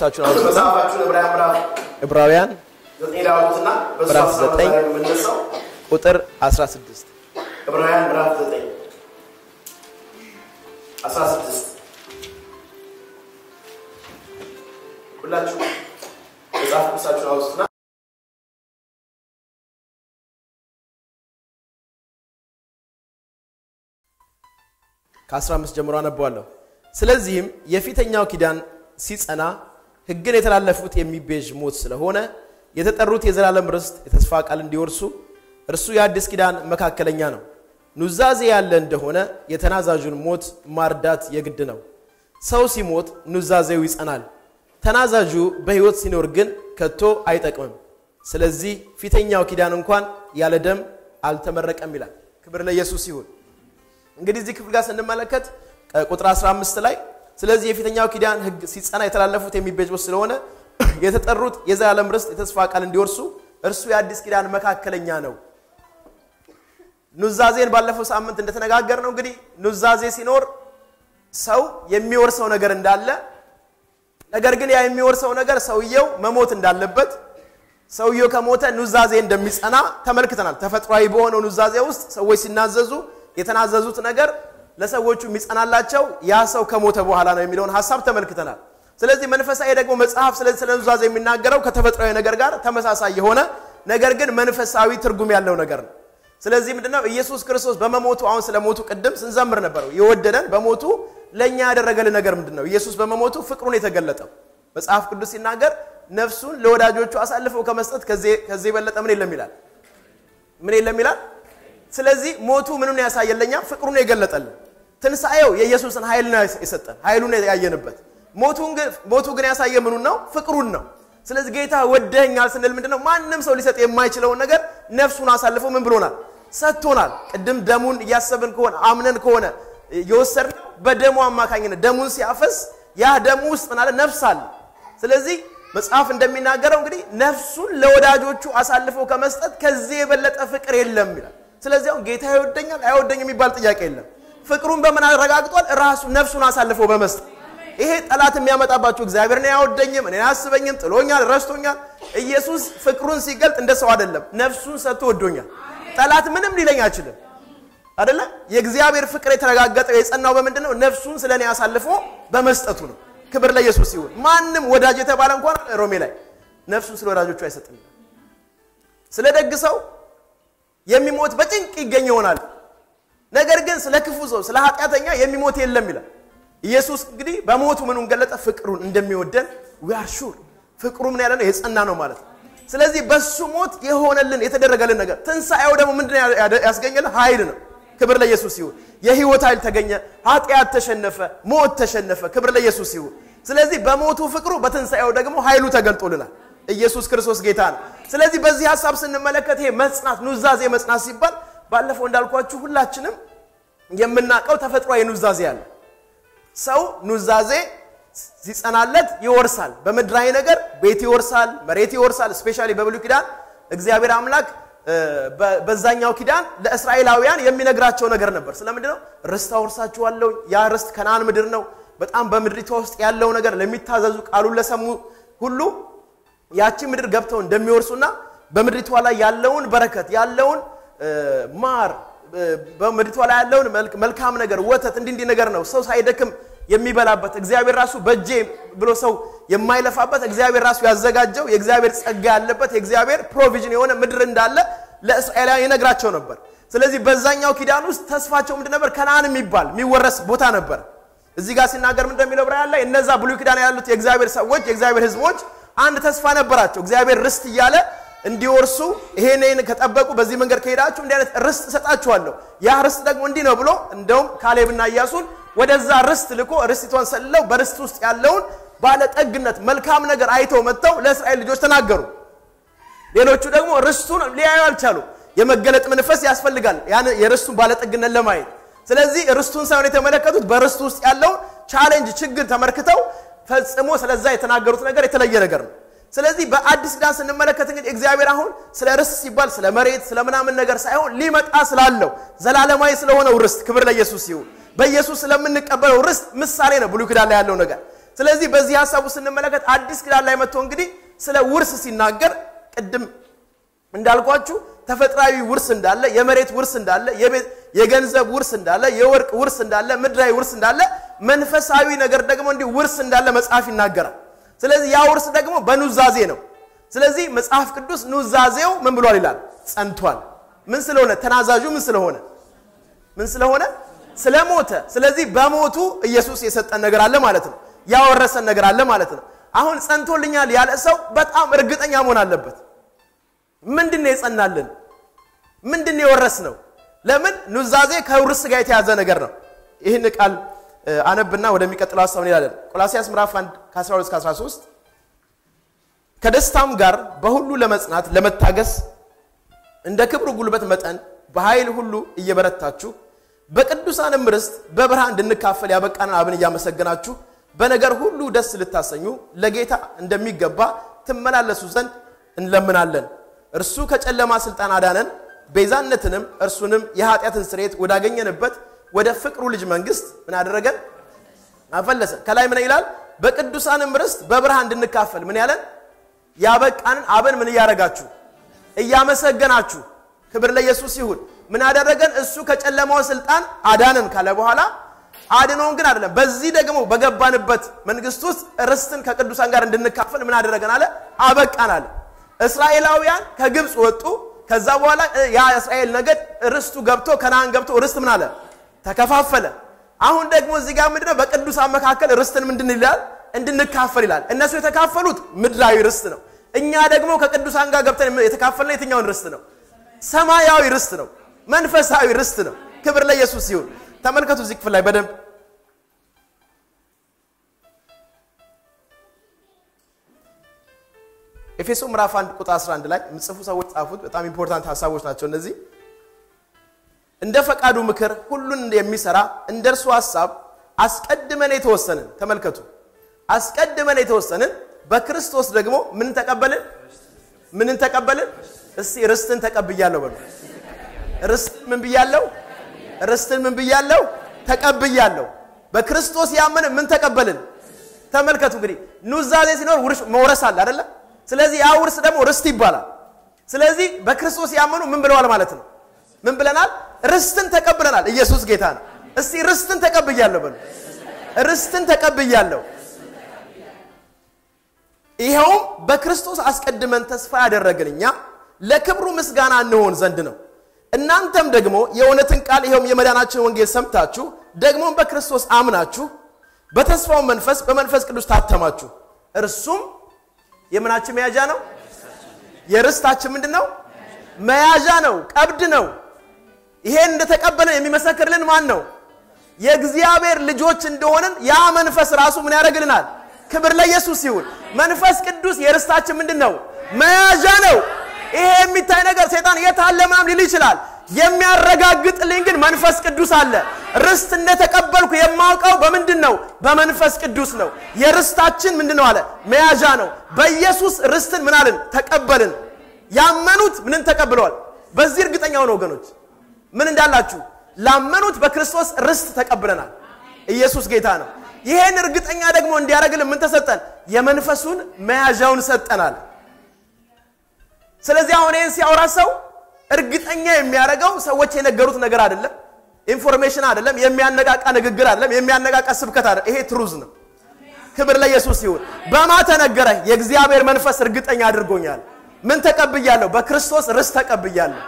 ቅዱሳችሁን አውጡ። ዕብራውያን ምዕራፍ ዕብራውያን ዘጠኝ ላይ አውጡትና በእሱ ምዕራፍ ሀሳብ ዘጠኝ ላይ የምንነሳው ቁጥር 16 ዕብራውያን ምዕራፍ ዘጠኝ አስራ ስድስት ሁላችሁ መጽሐፍ ቅዱሳችሁን አውጡትና ከ15 ጀምሮ አነበዋለሁ። ስለዚህም የፊተኛው ኪዳን ሲጸና ሕግን የተላለፉት የሚቤዥ ሞት ስለሆነ የተጠሩት የዘላለም ርስት የተስፋ ቃል እንዲወርሱ እርሱ የአዲስ ኪዳን መካከለኛ ነው። ኑዛዜ ያለ እንደሆነ የተናዛዡን ሞት ማርዳት የግድ ነው። ሰው ሲሞት ኑዛዜው ይጸናል። ተናዛዡ በሕይወት ሲኖር ግን ከቶ አይጠቅምም። ስለዚህ ፊተኛው ኪዳን እንኳን ያለ ደም አልተመረቀም ይላል። ክብር ለኢየሱስ ይሁን። እንግዲህ እዚህ ክፍል ጋር ስንመለከት ቁጥር 15 ላይ ስለዚህ የፊተኛው ኪዳን ሕግ ሲጸና የተላለፉት የሚቤዥበት ስለሆነ የተጠሩት የዘላለም ርስት የተስፋ ቃል እንዲወርሱ እርሱ የአዲስ ኪዳን መካከለኛ ነው። ኑዛዜን ባለፈው ሳምንት እንደተነጋገር ነው እንግዲህ ኑዛዜ ሲኖር ሰው የሚወርሰው ነገር እንዳለ ነገር ግን ያ የሚወርሰው ነገር ሰውየው መሞት እንዳለበት ሰውየው ከሞተ ኑዛዜ እንደሚጸና ተመልክተናል። ተፈጥሯዊ በሆነው ኑዛዜ ውስጥ ሰዎች ሲናዘዙ የተናዘዙት ነገር ለሰዎቹ የሚጸናላቸው ያ ሰው ከሞተ በኋላ ነው የሚለውን ሀሳብ ተመልክተናል። ስለዚህ መንፈሳዊ ደግሞ መጽሐፍ ስለ ኑዛዜ የሚናገረው ከተፈጥሯዊ ነገር ጋር ተመሳሳይ የሆነ ነገር ግን መንፈሳዊ ትርጉም ያለው ነገር ነው። ስለዚህ ምንድነው ኢየሱስ ክርስቶስ በመሞቱ አሁን ስለ ሞቱ ቅድም ስንዘምር ነበረው የወደደን በሞቱ ለእኛ ያደረገልን ነገር ምንድን ነው? ኢየሱስ በመሞቱ ፍቅሩን የተገለጠው መጽሐፍ ቅዱስ ሲናገር ነፍሱን ለወዳጆቹ አሳልፈው ከመስጠት ከዚህ የበለጠ ምን የለም ይላል። ምን የለም ይላል። ስለዚህ ሞቱ ምኑን ያሳየለኛ? ፍቅሩን የገለጠልን። ትንሣኤው የኢየሱስን ኃይል ነው የሰጠን፣ ኃይሉን ያየንበት። ሞቱ ግን ያሳየ ምኑን ነው? ፍቅሩን ነው። ስለዚህ ጌታ ወደኛል ስንል ምንድነው? ማንም ሰው ሊሰጥ የማይችለውን ነገር ነፍሱን አሳልፎ ምን ብሎናል? ሰጥቶናል። ቅድም ደሙን እያሰብን ከሆነ አምነን ከሆነ የወሰድነው በደሙ አማካኝነት ደሙን ሲያፈስ ያ ደሙ ውስጥ ምናለ ነፍስ አለ። ስለዚህ መጽሐፍ እንደሚናገረው እንግዲህ ነፍሱን ለወዳጆቹ አሳልፎ ከመስጠት ከዚህ የበለጠ ፍቅር የለም ይላል። ስለዚህ አሁን ጌታ ይወደኛል አይወደኝ የሚባል ጥያቄ የለም። ፍቅሩን በምን አረጋግጧል? ራሱ ነፍሱን አሳልፎ በመስጠት ይሄ ጠላት የሚያመጣባቸው እግዚአብሔርን አያወደኝም፣ እኔ አያስበኝም፣ ጥሎኛል፣ ረስቶኛል። ኢየሱስ ፍቅሩን ሲገልጥ እንደ ሰው አይደለም፣ ነፍሱን ሰጥቶ ወዶኛል። ጠላት ምንም ሊለኝ አይችልም። አይደለ? የእግዚአብሔር ፍቅር የተረጋገጠው የጸናው በምንድን ነው? ነፍሱን ስለ እኔ አሳልፎ በመስጠቱ ነው። ክብር ለኢየሱስ ይሁን። ማንም ወዳጅ የተባለ እንኳን ሮሜ ላይ ነፍሱን ስለ ወዳጆቹ አይሰጥም። ስለ ደግ ሰው የሚሞት በጭንቅ ይገኝ ይሆናል። ነገር ግን ስለ ክፉ ሰው ስለ ኃጢአተኛ የሚሞት የለም ይላል። ኢየሱስ እንግዲህ በሞቱ ምኑን ገለጠ? ፍቅሩን እንደሚወደን we are sure ፍቅሩ ምን ያለ ነው? የጸና ነው ማለት ነው። ስለዚህ በሱ ሞት የሆነልን የተደረገልን ነገር ትንሣኤው ደግሞ ምንድን ያስገኘልን? ኃይል ነው። ክብር ለኢየሱስ ይሁን። የህይወት ኃይል ተገኘ። ኃጢአት ተሸነፈ፣ ሞት ተሸነፈ። ክብር ለኢየሱስ ይሁን። ስለዚህ በሞቱ ፍቅሩ፣ በትንሣኤው ደግሞ ኃይሉ ተገልጦልናል። ኢየሱስ ክርስቶስ ጌታ ነው። ስለዚህ በዚህ ሀሳብ ስንመለከት ይሄ መጽናት፣ ኑዛዜ መጽናት ሲባል ባለፈው እንዳልኳችሁ ሁላችንም የምናውቀው ተፈጥሯዊ ኑዛዜ አለ። ሰው ኑዛዜ ሲጸናለት ይወርሳል። በምድራዊ ነገር ቤት ይወርሳል፣ መሬት ይወርሳል። specially በብሉይ ኪዳን እግዚአብሔር አምላክ በዛኛው ኪዳን ለእስራኤላውያን የሚነግራቸው ነገር ነበር። ስለምንድን ነው? ርስት አወርሳችኋለሁ። ያ ርስት ከነዓን ምድር ነው። በጣም በምድሪቷ ውስጥ ያለው ነገር ለሚታዘዙ ቃሉን ለሰሙ ሁሉ ያቺ ምድር ገብተው እንደሚወርሱና በምድሪቷ ላይ ያለውን በረከት ያለውን ማር በምድሪቷ ላይ ያለውን መልካም ነገር ወተት እንዲህ እንዲህ ነገር ነው ሰው ሳይደክም የሚበላበት እግዚአብሔር ራሱ በእጄ ብሎ ሰው የማይለፋበት እግዚአብሔር ራሱ ያዘጋጀው የእግዚአብሔር ጸጋ ያለበት የእግዚአብሔር provision የሆነ ምድር እንዳለ ለእስራኤላውያን ይነግራቸው ነበር። ስለዚህ በዛኛው ኪዳን ውስጥ ተስፋቸው ምንድን ነበር? ከነዓን የሚባል የሚወረስ ቦታ ነበር። እዚህ ጋር ሲናገር ምንድን እንደሚለው ዕብራውያን ላይ እነዛ ብሉይ ኪዳን ያሉት የእግዚአብሔር ሰዎች የእግዚአብሔር ሕዝቦች አንድ ተስፋ ነበራቸው። እግዚአብሔር ርስት እያለ እንዲወርሱ ይሄን ከጠበቁ በዚህ መንገድ ከሄዳችሁ እንዲህ አይነት ርስት እሰጣችኋለሁ፣ ያ ርስት ደግሞ እንዲህ ነው ብሎ እንደውም ካሌብና ኢያሱን ወደዛ ርስት ልኮ ርስቲቷን ሰልለው በርስት ውስጥ ያለውን ባለጠግነት መልካም ነገር አይተው መጥተው ለእስራኤል ልጆች ተናገሩ። ሌሎቹ ደግሞ ርስቱን ሊያዩ አልቻሉ። የመገለጥ መንፈስ ያስፈልጋል ያን የርስቱን ባለጠግነት ለማየት። ስለዚህ ርስቱን ሳይሆን የተመለከቱት በርስቱ ውስጥ ያለውን challenge ችግር ተመልክተው ፈጽሞ ስለዛ የተናገሩት ነገር የተለየ ነገር ነው። ስለዚህ በአዲስ ኪዳን ስንመለከት እንግዲህ እግዚአብሔር አሁን ስለ ርስት ሲባል ስለ መሬት ስለ ምናምን ነገር ሳይሆን ሊመጣ ስላለው ዘላለማዊ ስለሆነው ርስት ክብር ለኢየሱስ ይሁን። በኢየሱስ ስለምንቀበለው ርስት ምሳሌ ነው ብሉይ ኪዳን ላይ ያለው ነገር። ስለዚህ በዚህ ሀሳቡ ስንመለከት አዲስ ኪዳን ላይ መጥቶ እንግዲህ ስለ ውርስ ሲናገር ቅድም እንዳልኳችሁ ተፈጥሯዊ ውርስ እንዳለ፣ የመሬት ውርስ እንዳለ፣ የገንዘብ ውርስ እንዳለ፣ የወርቅ ውርስ እንዳለ፣ ምድራዊ ውርስ እንዳለ፣ መንፈሳዊ ነገር ደግሞ እንዲህ ውርስ እንዳለ መጽሐፍ ይናገራል። ስለዚህ ያ ውርስ ደግሞ በኑዛዜ ነው። ስለዚህ መጽሐፍ ቅዱስ ኑዛዜው ምን ብሏል ይላል? ጸንቷል። ምን ስለሆነ? ተናዛዡ ምን ስለሆነ? ምን ስለሆነ? ስለሞተ። ስለዚህ በሞቱ ኢየሱስ የሰጠን ነገር አለ ማለት ነው። ያወረሰን ነገር አለ ማለት ነው። አሁን ጸንቶልኛል ያለ ሰው በጣም እርግጠኛ መሆን አለበት። ምንድን ነው የጸናልን? ምንድን የወረስ ነው? ለምን ኑዛዜ ከውርስ ጋር የተያዘ ነገር ነው። ይህን ቃል አነብና ወደሚቀጥለው ሀሳብ እንሄዳለን። ቆላሲያስ ምዕራፍ 1 ከ12 እስከ 13 ከደስታም ጋር በሁሉ ለመጽናት ለመታገስ እንደ ክብሩ ጉልበት መጠን በኃይል ሁሉ እየበረታችሁ በቅዱሳንም ርስት በብርሃን እንድንካፈል ያበቃንን አብን እያመሰገናችሁ በነገር ሁሉ ደስ ልታሰኙ ለጌታ እንደሚገባ ትመላለሱ ዘንድ እንለምናለን። እርሱ ከጨለማ ስልጣን አዳነን፣ ቤዛነትንም እርሱንም የኃጢአትን ስርየት ወዳገኘንበት ወደ ፍቅሩ ልጅ መንግስት ምን አደረገን? አፈለሰን። ከላይ ምን ይላል? በቅዱሳንም ርስት በብርሃን እንድንካፈል ምን ያለን? ያበቃንን አብን ምን እያደረጋችሁ እያመሰገናችሁ። ክብር ለኢየሱስ ይሁን። ምን አደረገን? እሱ ከጨለማው ስልጣን አዳነን ካለ በኋላ አድኖን ግን አይደለም። በዚህ ደግሞ በገባንበት መንግስት ውስጥ ርስትን ከቅዱሳን ጋር እንድንካፈል ምን አደረገን አለ? አበቃን አለ። እስራኤላውያን ከግብፅ ወጡ። ከዛ በኋላ ያ እስራኤል ነገድ ርስቱ ገብቶ ከነአን ገብቶ ርስት ምን አለ? ተከፋፈለ። አሁን ደግሞ እዚህ ጋር ምንድነው? በቅዱሳን መካከል ርስትን ምንድን ይላል? እንድንካፈል ይላል። እነሱ የተካፈሉት ምድራዊ ርስት ነው። እኛ ደግሞ ከቅዱሳን ጋር ገብተን የተካፈልነው የትኛውን ርስት ነው? ሰማያዊ ርስት ነው። መንፈሳዊ ርስት ነው። ክብር ለኢየሱስ ይሁን። ተመልከቱ እዚህ ክፍል ላይ በደንብ ኤፌሶን ምዕራፍ 1 ቁጥር 11 ላይ የምትጽፉ ሰዎች ጻፉት። በጣም important ሀሳቦች ናቸው እነዚህ። እንደ ፈቃዱ ምክር ሁሉን የሚሰራ እንደ እርሱ ሀሳብ አስቀድመን የተወሰንን ተመልከቱ፣ አስቀድመን የተወሰንን በክርስቶስ ደግሞ ምን ተቀበልን? ምንን ተቀበልን? እስቲ ርስትን ተቀብያለሁ በሉ። ርስትን ምን ብያለሁ? ርስትን ምን ብያለሁ? ተቀብያለሁ። በክርስቶስ ያመን ምን ተቀበልን? ተመልከቱ እንግዲህ ኑዛዜ ሲኖር ውርስ መውረስ አለ አይደለ? ስለዚህ ያ ውርስ ደግሞ ርስት ይባላል። ስለዚህ በክርስቶስ ያመኑ ምን ብለዋል ማለት ነው? ምን ብለናል? ርስትን ተቀብለናል። ኢየሱስ ጌታ ነው። እስቲ ርስትን ተቀብያለሁ በሉ። ርስትን ተቀብያለሁ። ይኸውም በክርስቶስ አስቀድመን ተስፋ ያደረግን እኛ ለክብሩ ምስጋና እንሆን ዘንድ ነው። እናንተም ደግሞ የእውነትን ቃል ይኸውም የመዳናችን ወንጌል ሰምታችሁ ደግሞም በክርስቶስ አምናችሁ በተስፋው መንፈስ በመንፈስ ቅዱስ ታተማችሁ። እርሱም የምናችን መያዣ ነው። የርስታችን ምንድን ነው? መያዣ ነው፣ ቀብድ ነው። ይሄን እንደተቀበለን የሚመሰክርልን ማን ነው? የእግዚአብሔር ልጆች እንደሆንን ያ መንፈስ ራሱ ምን ያደርግልናል? ክብር ለኢየሱስ ይሁን። መንፈስ ቅዱስ የርስታችን ምንድን ነው? መያዣ ነው። ይሄ የሚታይ ነገር ሰይጣን የት አለ ምናምን ሊል ይችላል። የሚያረጋግጥልኝ ግን መንፈስ ቅዱስ አለ። ርስት እንደተቀበልኩ የማውቀው በምንድን ነው? በመንፈስ ቅዱስ ነው። የርስታችን ምንድን ነው አለ? መያዣ ነው። በኢየሱስ ርስትን ምን? ተቀበልን። ያመኑት ምንን ተቀብለዋል? በዚህ እርግጠኛ ሆነ ወገኖች ምን እንዳላችሁ ላመኑት በክርስቶስ ርስት ተቀብለናል። ኢየሱስ ጌታ ነው። ይሄን እርግጠኛ ደግሞ እንዲያደርግልን ምን ተሰጠን? የመንፈሱን መያዣውን ሰጠናል። ስለዚህ አሁን ይህን ሲያወራ ሰው እርግጠኛ የሚያደርገው ሰዎች የነገሩት ነገር አይደለም፣ information አይደለም፣ የሚያነቃቃ ንግግር አይደለም፣ የሚያነቃቃ ስብከት አይደለም። ይሄ truth ነው። ክብር ለኢየሱስ ይሁን። በማን ተነገረ? የእግዚአብሔር መንፈስ እርግጠኛ አድርጎኛል። ምን ተቀብያለሁ? በክርስቶስ ርስት ተቀብያለሁ።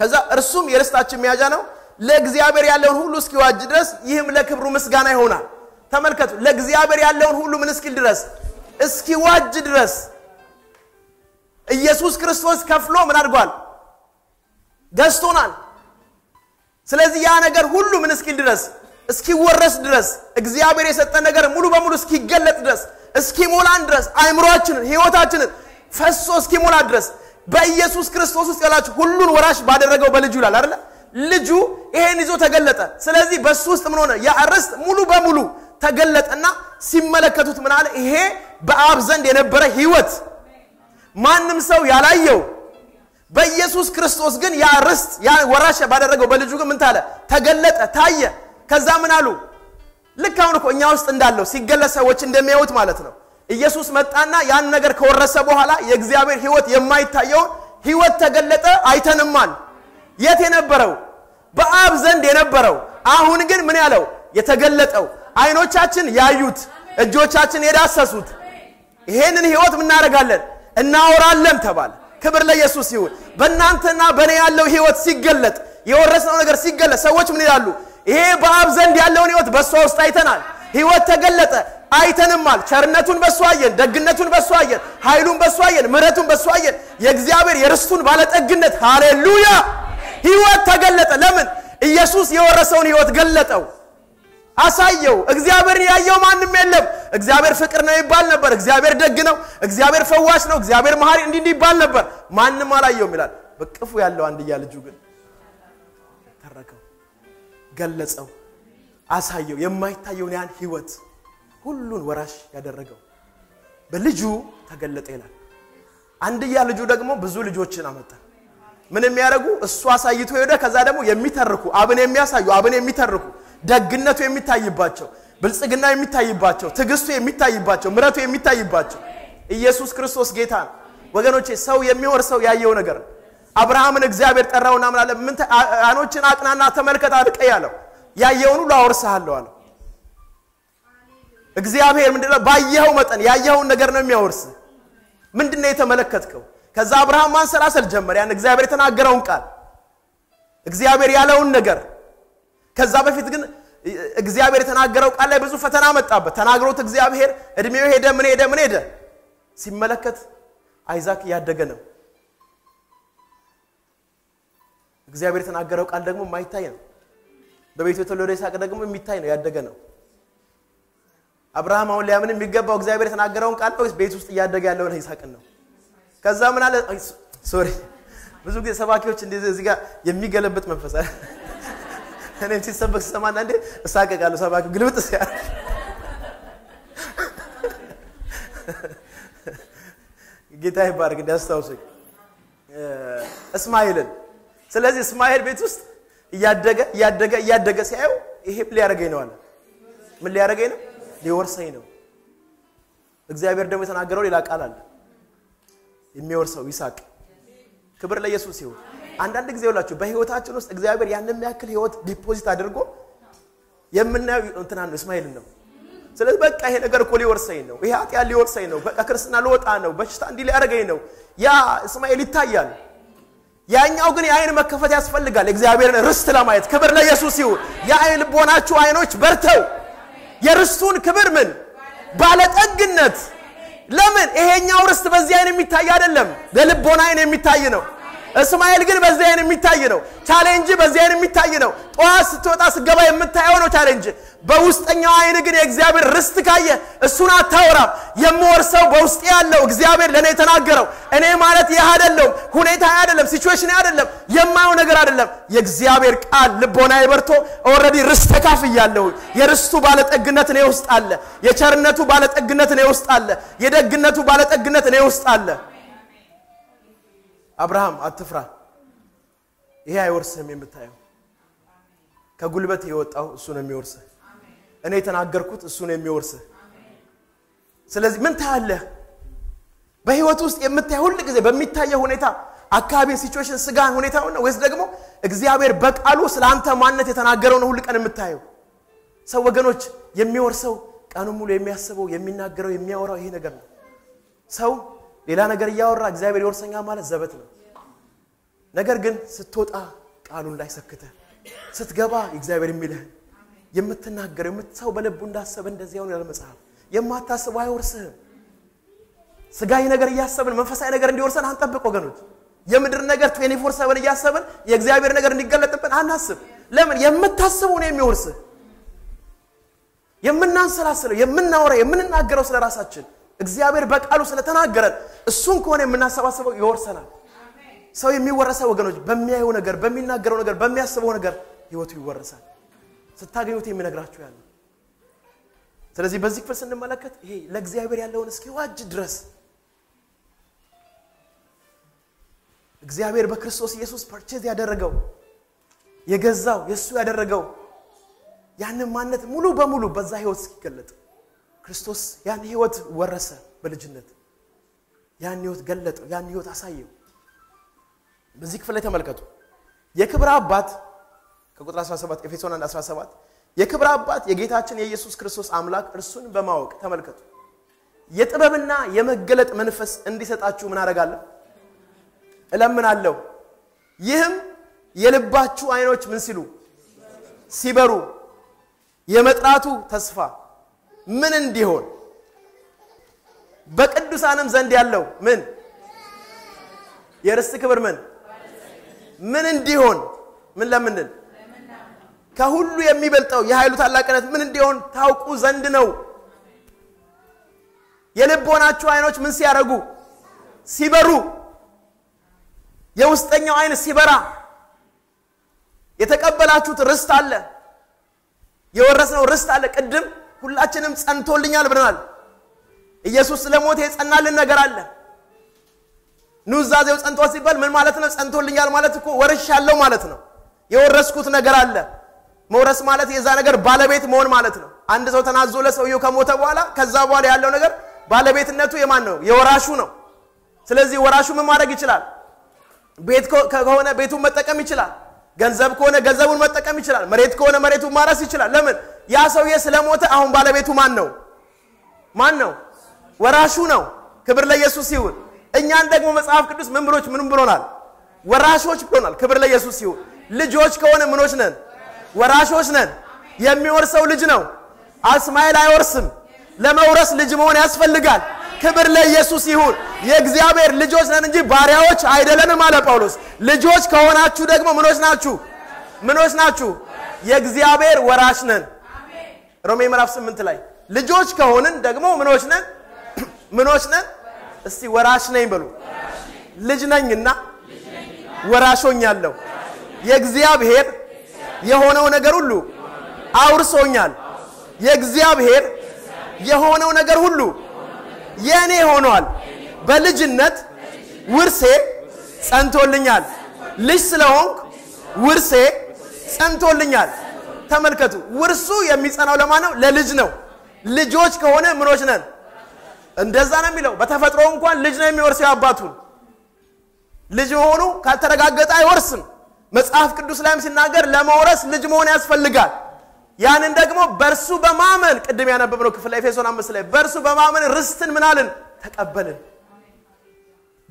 ከዛ እርሱም የርስታችን መያዣ ነው። ለእግዚአብሔር ያለውን ሁሉ እስኪዋጅ ድረስ ይህም ለክብሩ ምስጋና ይሆናል። ተመልከቱ፣ ለእግዚአብሔር ያለውን ሁሉ ምን እስኪል ድረስ? እስኪዋጅ ድረስ። ኢየሱስ ክርስቶስ ከፍሎ ምን አድርጓል? ገዝቶናል። ስለዚህ ያ ነገር ሁሉ ምን እስኪል ድረስ? እስኪወረስ ድረስ። እግዚአብሔር የሰጠን ነገር ሙሉ በሙሉ እስኪገለጥ ድረስ። እስኪሞላን ድረስ። አይምሯችንን ሕይወታችንን ፈሶ እስኪሞላ ድረስ በኢየሱስ ክርስቶስ ውስጥ ያላችሁ ሁሉን ወራሽ ባደረገው በልጁ ይላል አይደለ? ልጁ ይሄን ይዞ ተገለጠ። ስለዚህ በሱ ውስጥ ምን ሆነ? ያ ሙሉ በሙሉ ተገለጠና ሲመለከቱት ምን አለ? ይሄ በአብ ዘንድ የነበረ ሕይወት ማንም ሰው ያላየው በኢየሱስ ክርስቶስ ግን ያ ርስት ወራሽ ባደረገው በልጁ ግን ምን ታለ? ተገለጠ፣ ታየ። ከዛ ምን አሉ? ልክ አሁን እኮ እኛ ውስጥ እንዳለው ሲገለጽ ሰዎች እንደሚያዩት ማለት ነው። ኢየሱስ መጣና ያን ነገር ከወረሰ በኋላ የእግዚአብሔር ሕይወት የማይታየውን ሕይወት ተገለጠ፣ አይተንማል። የት የነበረው? በአብ ዘንድ የነበረው። አሁን ግን ምን ያለው? የተገለጠው አይኖቻችን ያዩት፣ እጆቻችን የዳሰሱት ይሄንን ሕይወት ምናደርጋለን? እናወራለን ተባለ። ክብር ለኢየሱስ ይሁን። በእናንተና በእኔ ያለው ሕይወት ሲገለጥ የወረስነው ነገር ሲገለጥ ሰዎች ምን ይላሉ? ይሄ በአብ ዘንድ ያለውን ሕይወት በእሷ ውስጥ አይተናል። ሕይወት ተገለጠ፣ አይተንማል። ቸርነቱን በእሱ አየን፣ ደግነቱን በእሱ አየን፣ ኃይሉን በእሱ አየን፣ ምሕረቱን በእሱ አየን። የእግዚአብሔር የርስቱን ባለጠግነት ሃሌሉያ! ሕይወት ተገለጠ። ለምን? ኢየሱስ የወረሰውን ሕይወት ገለጠው፣ አሳየው። እግዚአብሔርን ያየው ማንም የለም። እግዚአብሔር ፍቅር ነው ይባል ነበር። እግዚአብሔር ደግ ነው፣ እግዚአብሔር ፈዋሽ ነው፣ እግዚአብሔር መሐሪ እንዲህ እንዲህ ይባል ነበር። ማንም አላየውም ይላል። በቅፉ ያለው አንድያ ልጁ ግን ተረከው፣ ገለጸው፣ አሳየው። የማይታየውን ያን ሕይወት ሁሉን ወራሽ ያደረገው በልጁ ተገለጠ ይላል። አንድያ ልጁ ደግሞ ብዙ ልጆችን አመጣ። ምን የሚያደርጉ እሱ አሳይቶ ሄደ። ከዛ ደግሞ የሚተርኩ አብን የሚያሳዩ አብን የሚተርኩ ደግነቱ የሚታይባቸው ብልጽግና የሚታይባቸው ትዕግስቱ የሚታይባቸው ምረቱ የሚታይባቸው ኢየሱስ ክርስቶስ ጌታ ነው። ወገኖቼ ሰው የሚወርሰው ያየው ነገር ነው። አብርሃምን እግዚአብሔር ጠራውና ምን አለ? ምን አይኖችን አቅናና ተመልከት አድቀ ያለው ያየውን ሁሉ አወርስሃለሁ አለው። እግዚአብሔር ምንድነው? ባየኸው መጠን ያየኸውን ነገር ነው የሚያወርስ። ምንድነው የተመለከትከው? ከዛ አብርሃም ማንሰላሰል ጀመር። ያን እግዚአብሔር የተናገረውን ቃል እግዚአብሔር ያለውን ነገር ከዛ በፊት ግን እግዚአብሔር የተናገረው ቃል ላይ ብዙ ፈተና መጣበት። ተናግሮት እግዚአብሔር እድሜው ሄደ፣ ምን ሄደ፣ ምን ሄደ። ሲመለከት አይዛክ እያደገ ነው። እግዚአብሔር የተናገረው ቃል ደግሞ የማይታይ ነው። በቤቱ የተወለደ ይስሐቅ ደግሞ የሚታይ ነው፣ ያደገ ነው። አብርሃም አሁን ሊያምን የሚገባው እግዚአብሔር የተናገረውን ቃል ነው ቤት ውስጥ እያደገ ያለውን ይስሐቅን ነው? ከዛ ምን አለ? ሶሪ ብዙ ጊዜ ሰባኪዎች እንደዚህ እዚህ ጋር የሚገለብጥ መንፈስ አለ። እኔም ሲሰበክ ስሰማና እንዴ እሳቀቃለሁ። ሰባኪው ግልብጥ ሲያደርግ ጌታ ይባርክ እንዲያስታውሱኝ እስማኤልን። ስለዚህ እስማኤል ቤት ውስጥ እያደገ እያደገ እያደገ ሲያየው ይሄ ምን ሊያደርገኝ ነው አለ። ምን ሊያደርገኝ ነው? ሊወርሰኝ ነው። እግዚአብሔር ደግሞ የተናገረው ሌላ ቃል አለ። የሚወርሰው ይስሐቅ። ክብር ለኢየሱስ ይሁን። አንዳንድ ጊዜ ሁላችሁ በህይወታችን ውስጥ እግዚአብሔር ያን የሚያክል ህይወት deposit አድርጎ የምናየው እንትና ነው እስማኤልን ነው። ስለዚህ በቃ ይሄ ነገር እኮ ሊወርሰኝ ነው፣ ይሄ ኃጢአት ሊወርሰኝ ነው፣ በቃ ክርስትና ልወጣ ነው፣ በሽታ እንዲህ ሊያደርገኝ ነው። ያ እስማኤል ይታያል። ያኛው ግን የአይን መከፈት ያስፈልጋል፣ እግዚአብሔርን ርስት ለማየት። ክብር ለኢየሱስ ይሁን። የልቦናችሁ አይኖች በርተው የርስቱን ክብር ምን? ባለጠግነት። ለምን? ይሄኛው ርስት በዚህ አይን የሚታይ አይደለም፣ በልቦና አይን የሚታይ ነው። እስማኤል ግን በዚህ አይን የሚታይ ነው። challenge በዚህ አይን የሚታይ ነው። ጠዋት ስትወጣ ስትገባ የምታየው ነው challenge። በውስጠኛው አይን ግን የእግዚአብሔር ርስት ካየ እሱን አታወራም። የምወርሰው በውስጤ ያለው እግዚአብሔር ለእኔ የተናገረው እኔ ማለት ይህ አይደለም፣ ሁኔታ አይደለም፣ situation አይደለም፣ የማየው ነገር አይደለም። የእግዚአብሔር ቃል ልቦናዬ በርቶ already ርስት ተካፍያለሁ። የርስቱ ባለጠግነት እኔ ውስጥ አለ። የቸርነቱ ባለጠግነት እኔ ውስጥ አለ። የደግነቱ ባለጠግነት እኔ ውስጥ አለ። አብርሃም አትፍራ፣ ይሄ አይወርስህም። የምታየው ከጉልበት የወጣው እሱ ነው የሚወርስህ። እኔ የተናገርኩት እሱ ነው የሚወርስህ። ስለዚህ ምን ታያለህ? በህይወት ውስጥ የምታየው ሁል ጊዜ በሚታየው ሁኔታ አካባቢ ሲቹዌሽን፣ ስጋን፣ ሁኔታውን ነው ወይስ ደግሞ እግዚአብሔር በቃሉ ስለ አንተ ማንነት የተናገረው ነው ሁል ቀን የምታየው? ሰው ወገኖች፣ የሚወርሰው ቀኑን ሙሉ የሚያስበው የሚናገረው የሚያወራው ይሄ ነገር ነው። ሰው ሌላ ነገር እያወራ እግዚአብሔር ይወርሰኛል ማለት ዘበት ነው። ነገር ግን ስትወጣ ቃሉን ሰክተህ ስትገባ እግዚአብሔር የሚልህን የምትናገረው ሰው በልቡ እንዳሰበ እንደዚያ ሆኖ ያለ መጽሐፍ የማታስበው አይወርስህም። ስጋዊ ነገር እያሰብን መንፈሳዊ ነገር እንዲወርሰን አንጠብቅ ወገኖች። የምድር ነገር 24 ሰቨን እያሰብን የእግዚአብሔር ነገር እንዲገለጥብን አናስብ። ለምን? የምታስበው ነው የሚወርስህ። የምናንሰላስለው የምናወራው የምንናገረው ስለ ራሳችን እግዚአብሔር በቃሉ ስለተናገረን እሱን ከሆነ የምናሰባስበው ይወርሰናል። ሰው የሚወረሰው ወገኖች በሚያየው ነገር፣ በሚናገረው ነገር፣ በሚያስበው ነገር ህይወቱ ይወረሳል። ስታገኙት የሚነግራችሁ ያለ። ስለዚህ በዚህ ክፍል ስንመለከት ይሄ ለእግዚአብሔር ያለውን እስኪዋጅ ድረስ እግዚአብሔር በክርስቶስ ኢየሱስ purchase ያደረገው የገዛው የእሱ ያደረገው ያንን ማንነት ሙሉ በሙሉ በዛ ህይወት እስኪገለጥ ክርስቶስ ያን ህይወት ወረሰ በልጅነት። ያን ህይወት ገለጠው ያን ህይወት አሳየው። በዚህ ክፍል ላይ ተመልከቱ። የክብር አባት ከቁጥር 17 ኤፌሶን 1 17 የክብር አባት የጌታችን የኢየሱስ ክርስቶስ አምላክ እርሱን በማወቅ ተመልከቱ። የጥበብና የመገለጥ መንፈስ እንዲሰጣችሁ ምን አደርጋለሁ? እለምናለሁ። ይህም የልባችሁ አይኖች ምን ሲሉ? ሲበሩ። የመጥራቱ ተስፋ ምን እንዲሆን? በቅዱሳንም ዘንድ ያለው ምን? የርስት ክብር ምን? ምን እንዲሆን? ምን ለምንል ከሁሉ የሚበልጠው የኃይሉ ታላቅነት ምን እንዲሆን? ታውቁ ዘንድ ነው። የልቦናችሁ አይኖች ምን ሲያደርጉ? ሲበሩ። የውስጠኛው አይን ሲበራ። የተቀበላችሁት ርስት አለ። የወረስነው ርስት አለ። ቅድም ሁላችንም ጸንቶልኛል ብለናል። ኢየሱስ ስለ ሞት የጸናልን ነገር አለ። ኑዛዜው ጸንቶ ሲባል ምን ማለት ነው? ጸንቶልኛል ማለት እኮ ወርሽ ያለው ማለት ነው። የወረስኩት ነገር አለ። መውረስ ማለት የዛ ነገር ባለቤት መሆን ማለት ነው። አንድ ሰው ተናዞ ለሰውየው ከሞተ በኋላ ከዛ በኋላ ያለው ነገር ባለቤትነቱ የማን ነው? የወራሹ ነው። ስለዚህ ወራሹ ምን ማድረግ ይችላል? ቤት ከሆነ ቤቱን መጠቀም ይችላል። ገንዘብ ከሆነ ገንዘቡን መጠቀም ይችላል። መሬት ከሆነ መሬቱን ማረስ ይችላል። ለምን ያ ሰውዬ ስለሞተ አሁን ባለቤቱ ማን ነው? ማን ነው? ወራሹ ነው። ክብር ለኢየሱስ ይሁን። እኛን ደግሞ መጽሐፍ ቅዱስ ምን ብሎች? ምን ብሎናል? ወራሾች ብሎናል። ክብር ለኢየሱስ ይሁን። ልጆች ከሆነ ምኖች ነን? ወራሾች ነን። የሚወርሰው ልጅ ነው። አስማኤል አይወርስም። ለመውረስ ልጅ መሆን ያስፈልጋል። ክብር ለኢየሱስ ይሁን። የእግዚአብሔር ልጆች ነን እንጂ ባሪያዎች አይደለንም አለ ጳውሎስ። ልጆች ከሆናችሁ ደግሞ ምኖች ናችሁ? ምኖች ናችሁ? የእግዚአብሔር ወራሽ ነን ሮሜ ምዕራፍ 8 ላይ ልጆች ከሆንን ደግሞ ምኖች ነን? ምኖች ነን? እስቲ ወራሽ ነኝ በሉ። ልጅ ነኝና ወራሾኛለሁ። የእግዚአብሔር የሆነው ነገር ሁሉ አውርሶኛል። የእግዚአብሔር የሆነው ነገር ሁሉ የእኔ ሆኗል። በልጅነት ውርሴ ጸንቶልኛል። ልጅ ስለሆንክ ውርሴ ጸንቶልኛል ተመልከቱ። ውርሱ የሚጸናው ለማን ነው? ለልጅ ነው። ልጆች ከሆነ ምኖች ነን? እንደዛ ነው የሚለው። በተፈጥሮ እንኳን ልጅ ነው የሚወርሰው አባቱን ልጅ መሆኑ ካልተረጋገጠ አይወርስም። መጽሐፍ ቅዱስ ላይም ሲናገር ለመውረስ ልጅ መሆን ያስፈልጋል። ያንን ደግሞ በእርሱ በማመን ቅድም ያነበብነው ክፍል ኤፌሶን አምስት ላይ በእርሱ በማመን ርስትን ምናልን ተቀበልን።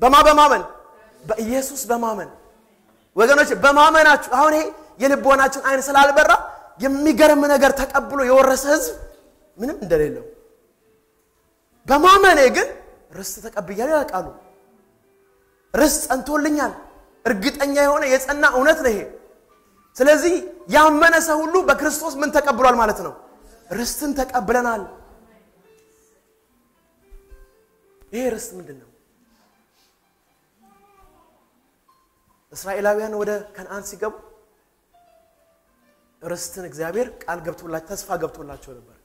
በማ በማመን? በኢየሱስ በማመን። ወገኖች በማመናችሁ። አሁን ይሄ የልቦናችን አይን ስላልበራ የሚገርም ነገር ተቀብሎ የወረሰ ህዝብ ምንም እንደሌለው። በማመኔ ግን ርስት ተቀብያለሁ ያውቃሉ። ርስት ጸንቶልኛል። እርግጠኛ የሆነ የጸና እውነት ነው ይሄ። ስለዚህ ያመነ ሰው ሁሉ በክርስቶስ ምን ተቀብሏል ማለት ነው? ርስትን ተቀብለናል። ይሄ ርስት ምንድን ነው እስራኤላውያን ወደ ከነአን ሲገቡ ርስትን እግዚአብሔር ቃል ገብቶላቸው ተስፋ ገብቶላቸው ነበር።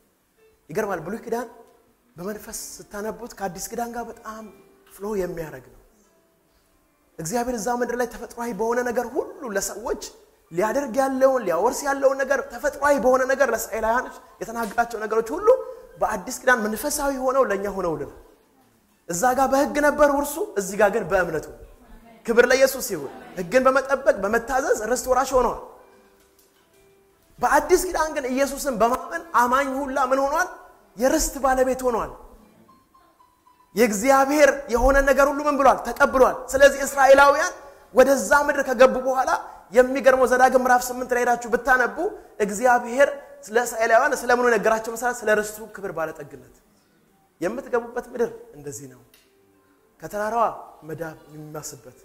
ይገርማል ብሉይ ኪዳን በመንፈስ ስታነቡት ከአዲስ ኪዳን ጋር በጣም ፍሎ የሚያደርግ ነው። እግዚአብሔር እዛ ምድር ላይ ተፈጥሯዊ በሆነ ነገር ሁሉ ለሰዎች ሊያደርግ ያለውን ሊያወርስ ያለውን ነገር ተፈጥሯዊ በሆነ ነገር ለእስራኤላውያኖች የተናገራቸው ነገሮች ሁሉ በአዲስ ኪዳን መንፈሳዊ ሆነው ለእኛ ሆነውልን። እዛ ጋር በህግ ነበር ውርሱ እዚህ ጋር ግን በእምነቱ። ክብር ለኢየሱስ ይሁን። ህግን በመጠበቅ በመታዘዝ ርስት ወራሽ ሆነዋል በአዲስ ኪዳን ግን ኢየሱስን በማመን አማኝ ሁላ ምን ሆኗል? የርስት ባለቤት ሆኗል። የእግዚአብሔር የሆነ ነገር ሁሉ ምን ብሏል? ተቀብሏል። ስለዚህ እስራኤላውያን ወደዛ ምድር ከገቡ በኋላ የሚገርመው ዘዳግም ምዕራፍ ስምንት ላይ ሄዳችሁ ብታነቡ እግዚአብሔር ስለ እስራኤላውያን ስለምኑ ነገራቸው? መሰረት ስለ ርስቱ ክብር ባለጠግነት። የምትገቡበት ምድር እንደዚህ ነው። ከተራራዋ መዳብ የሚማስበት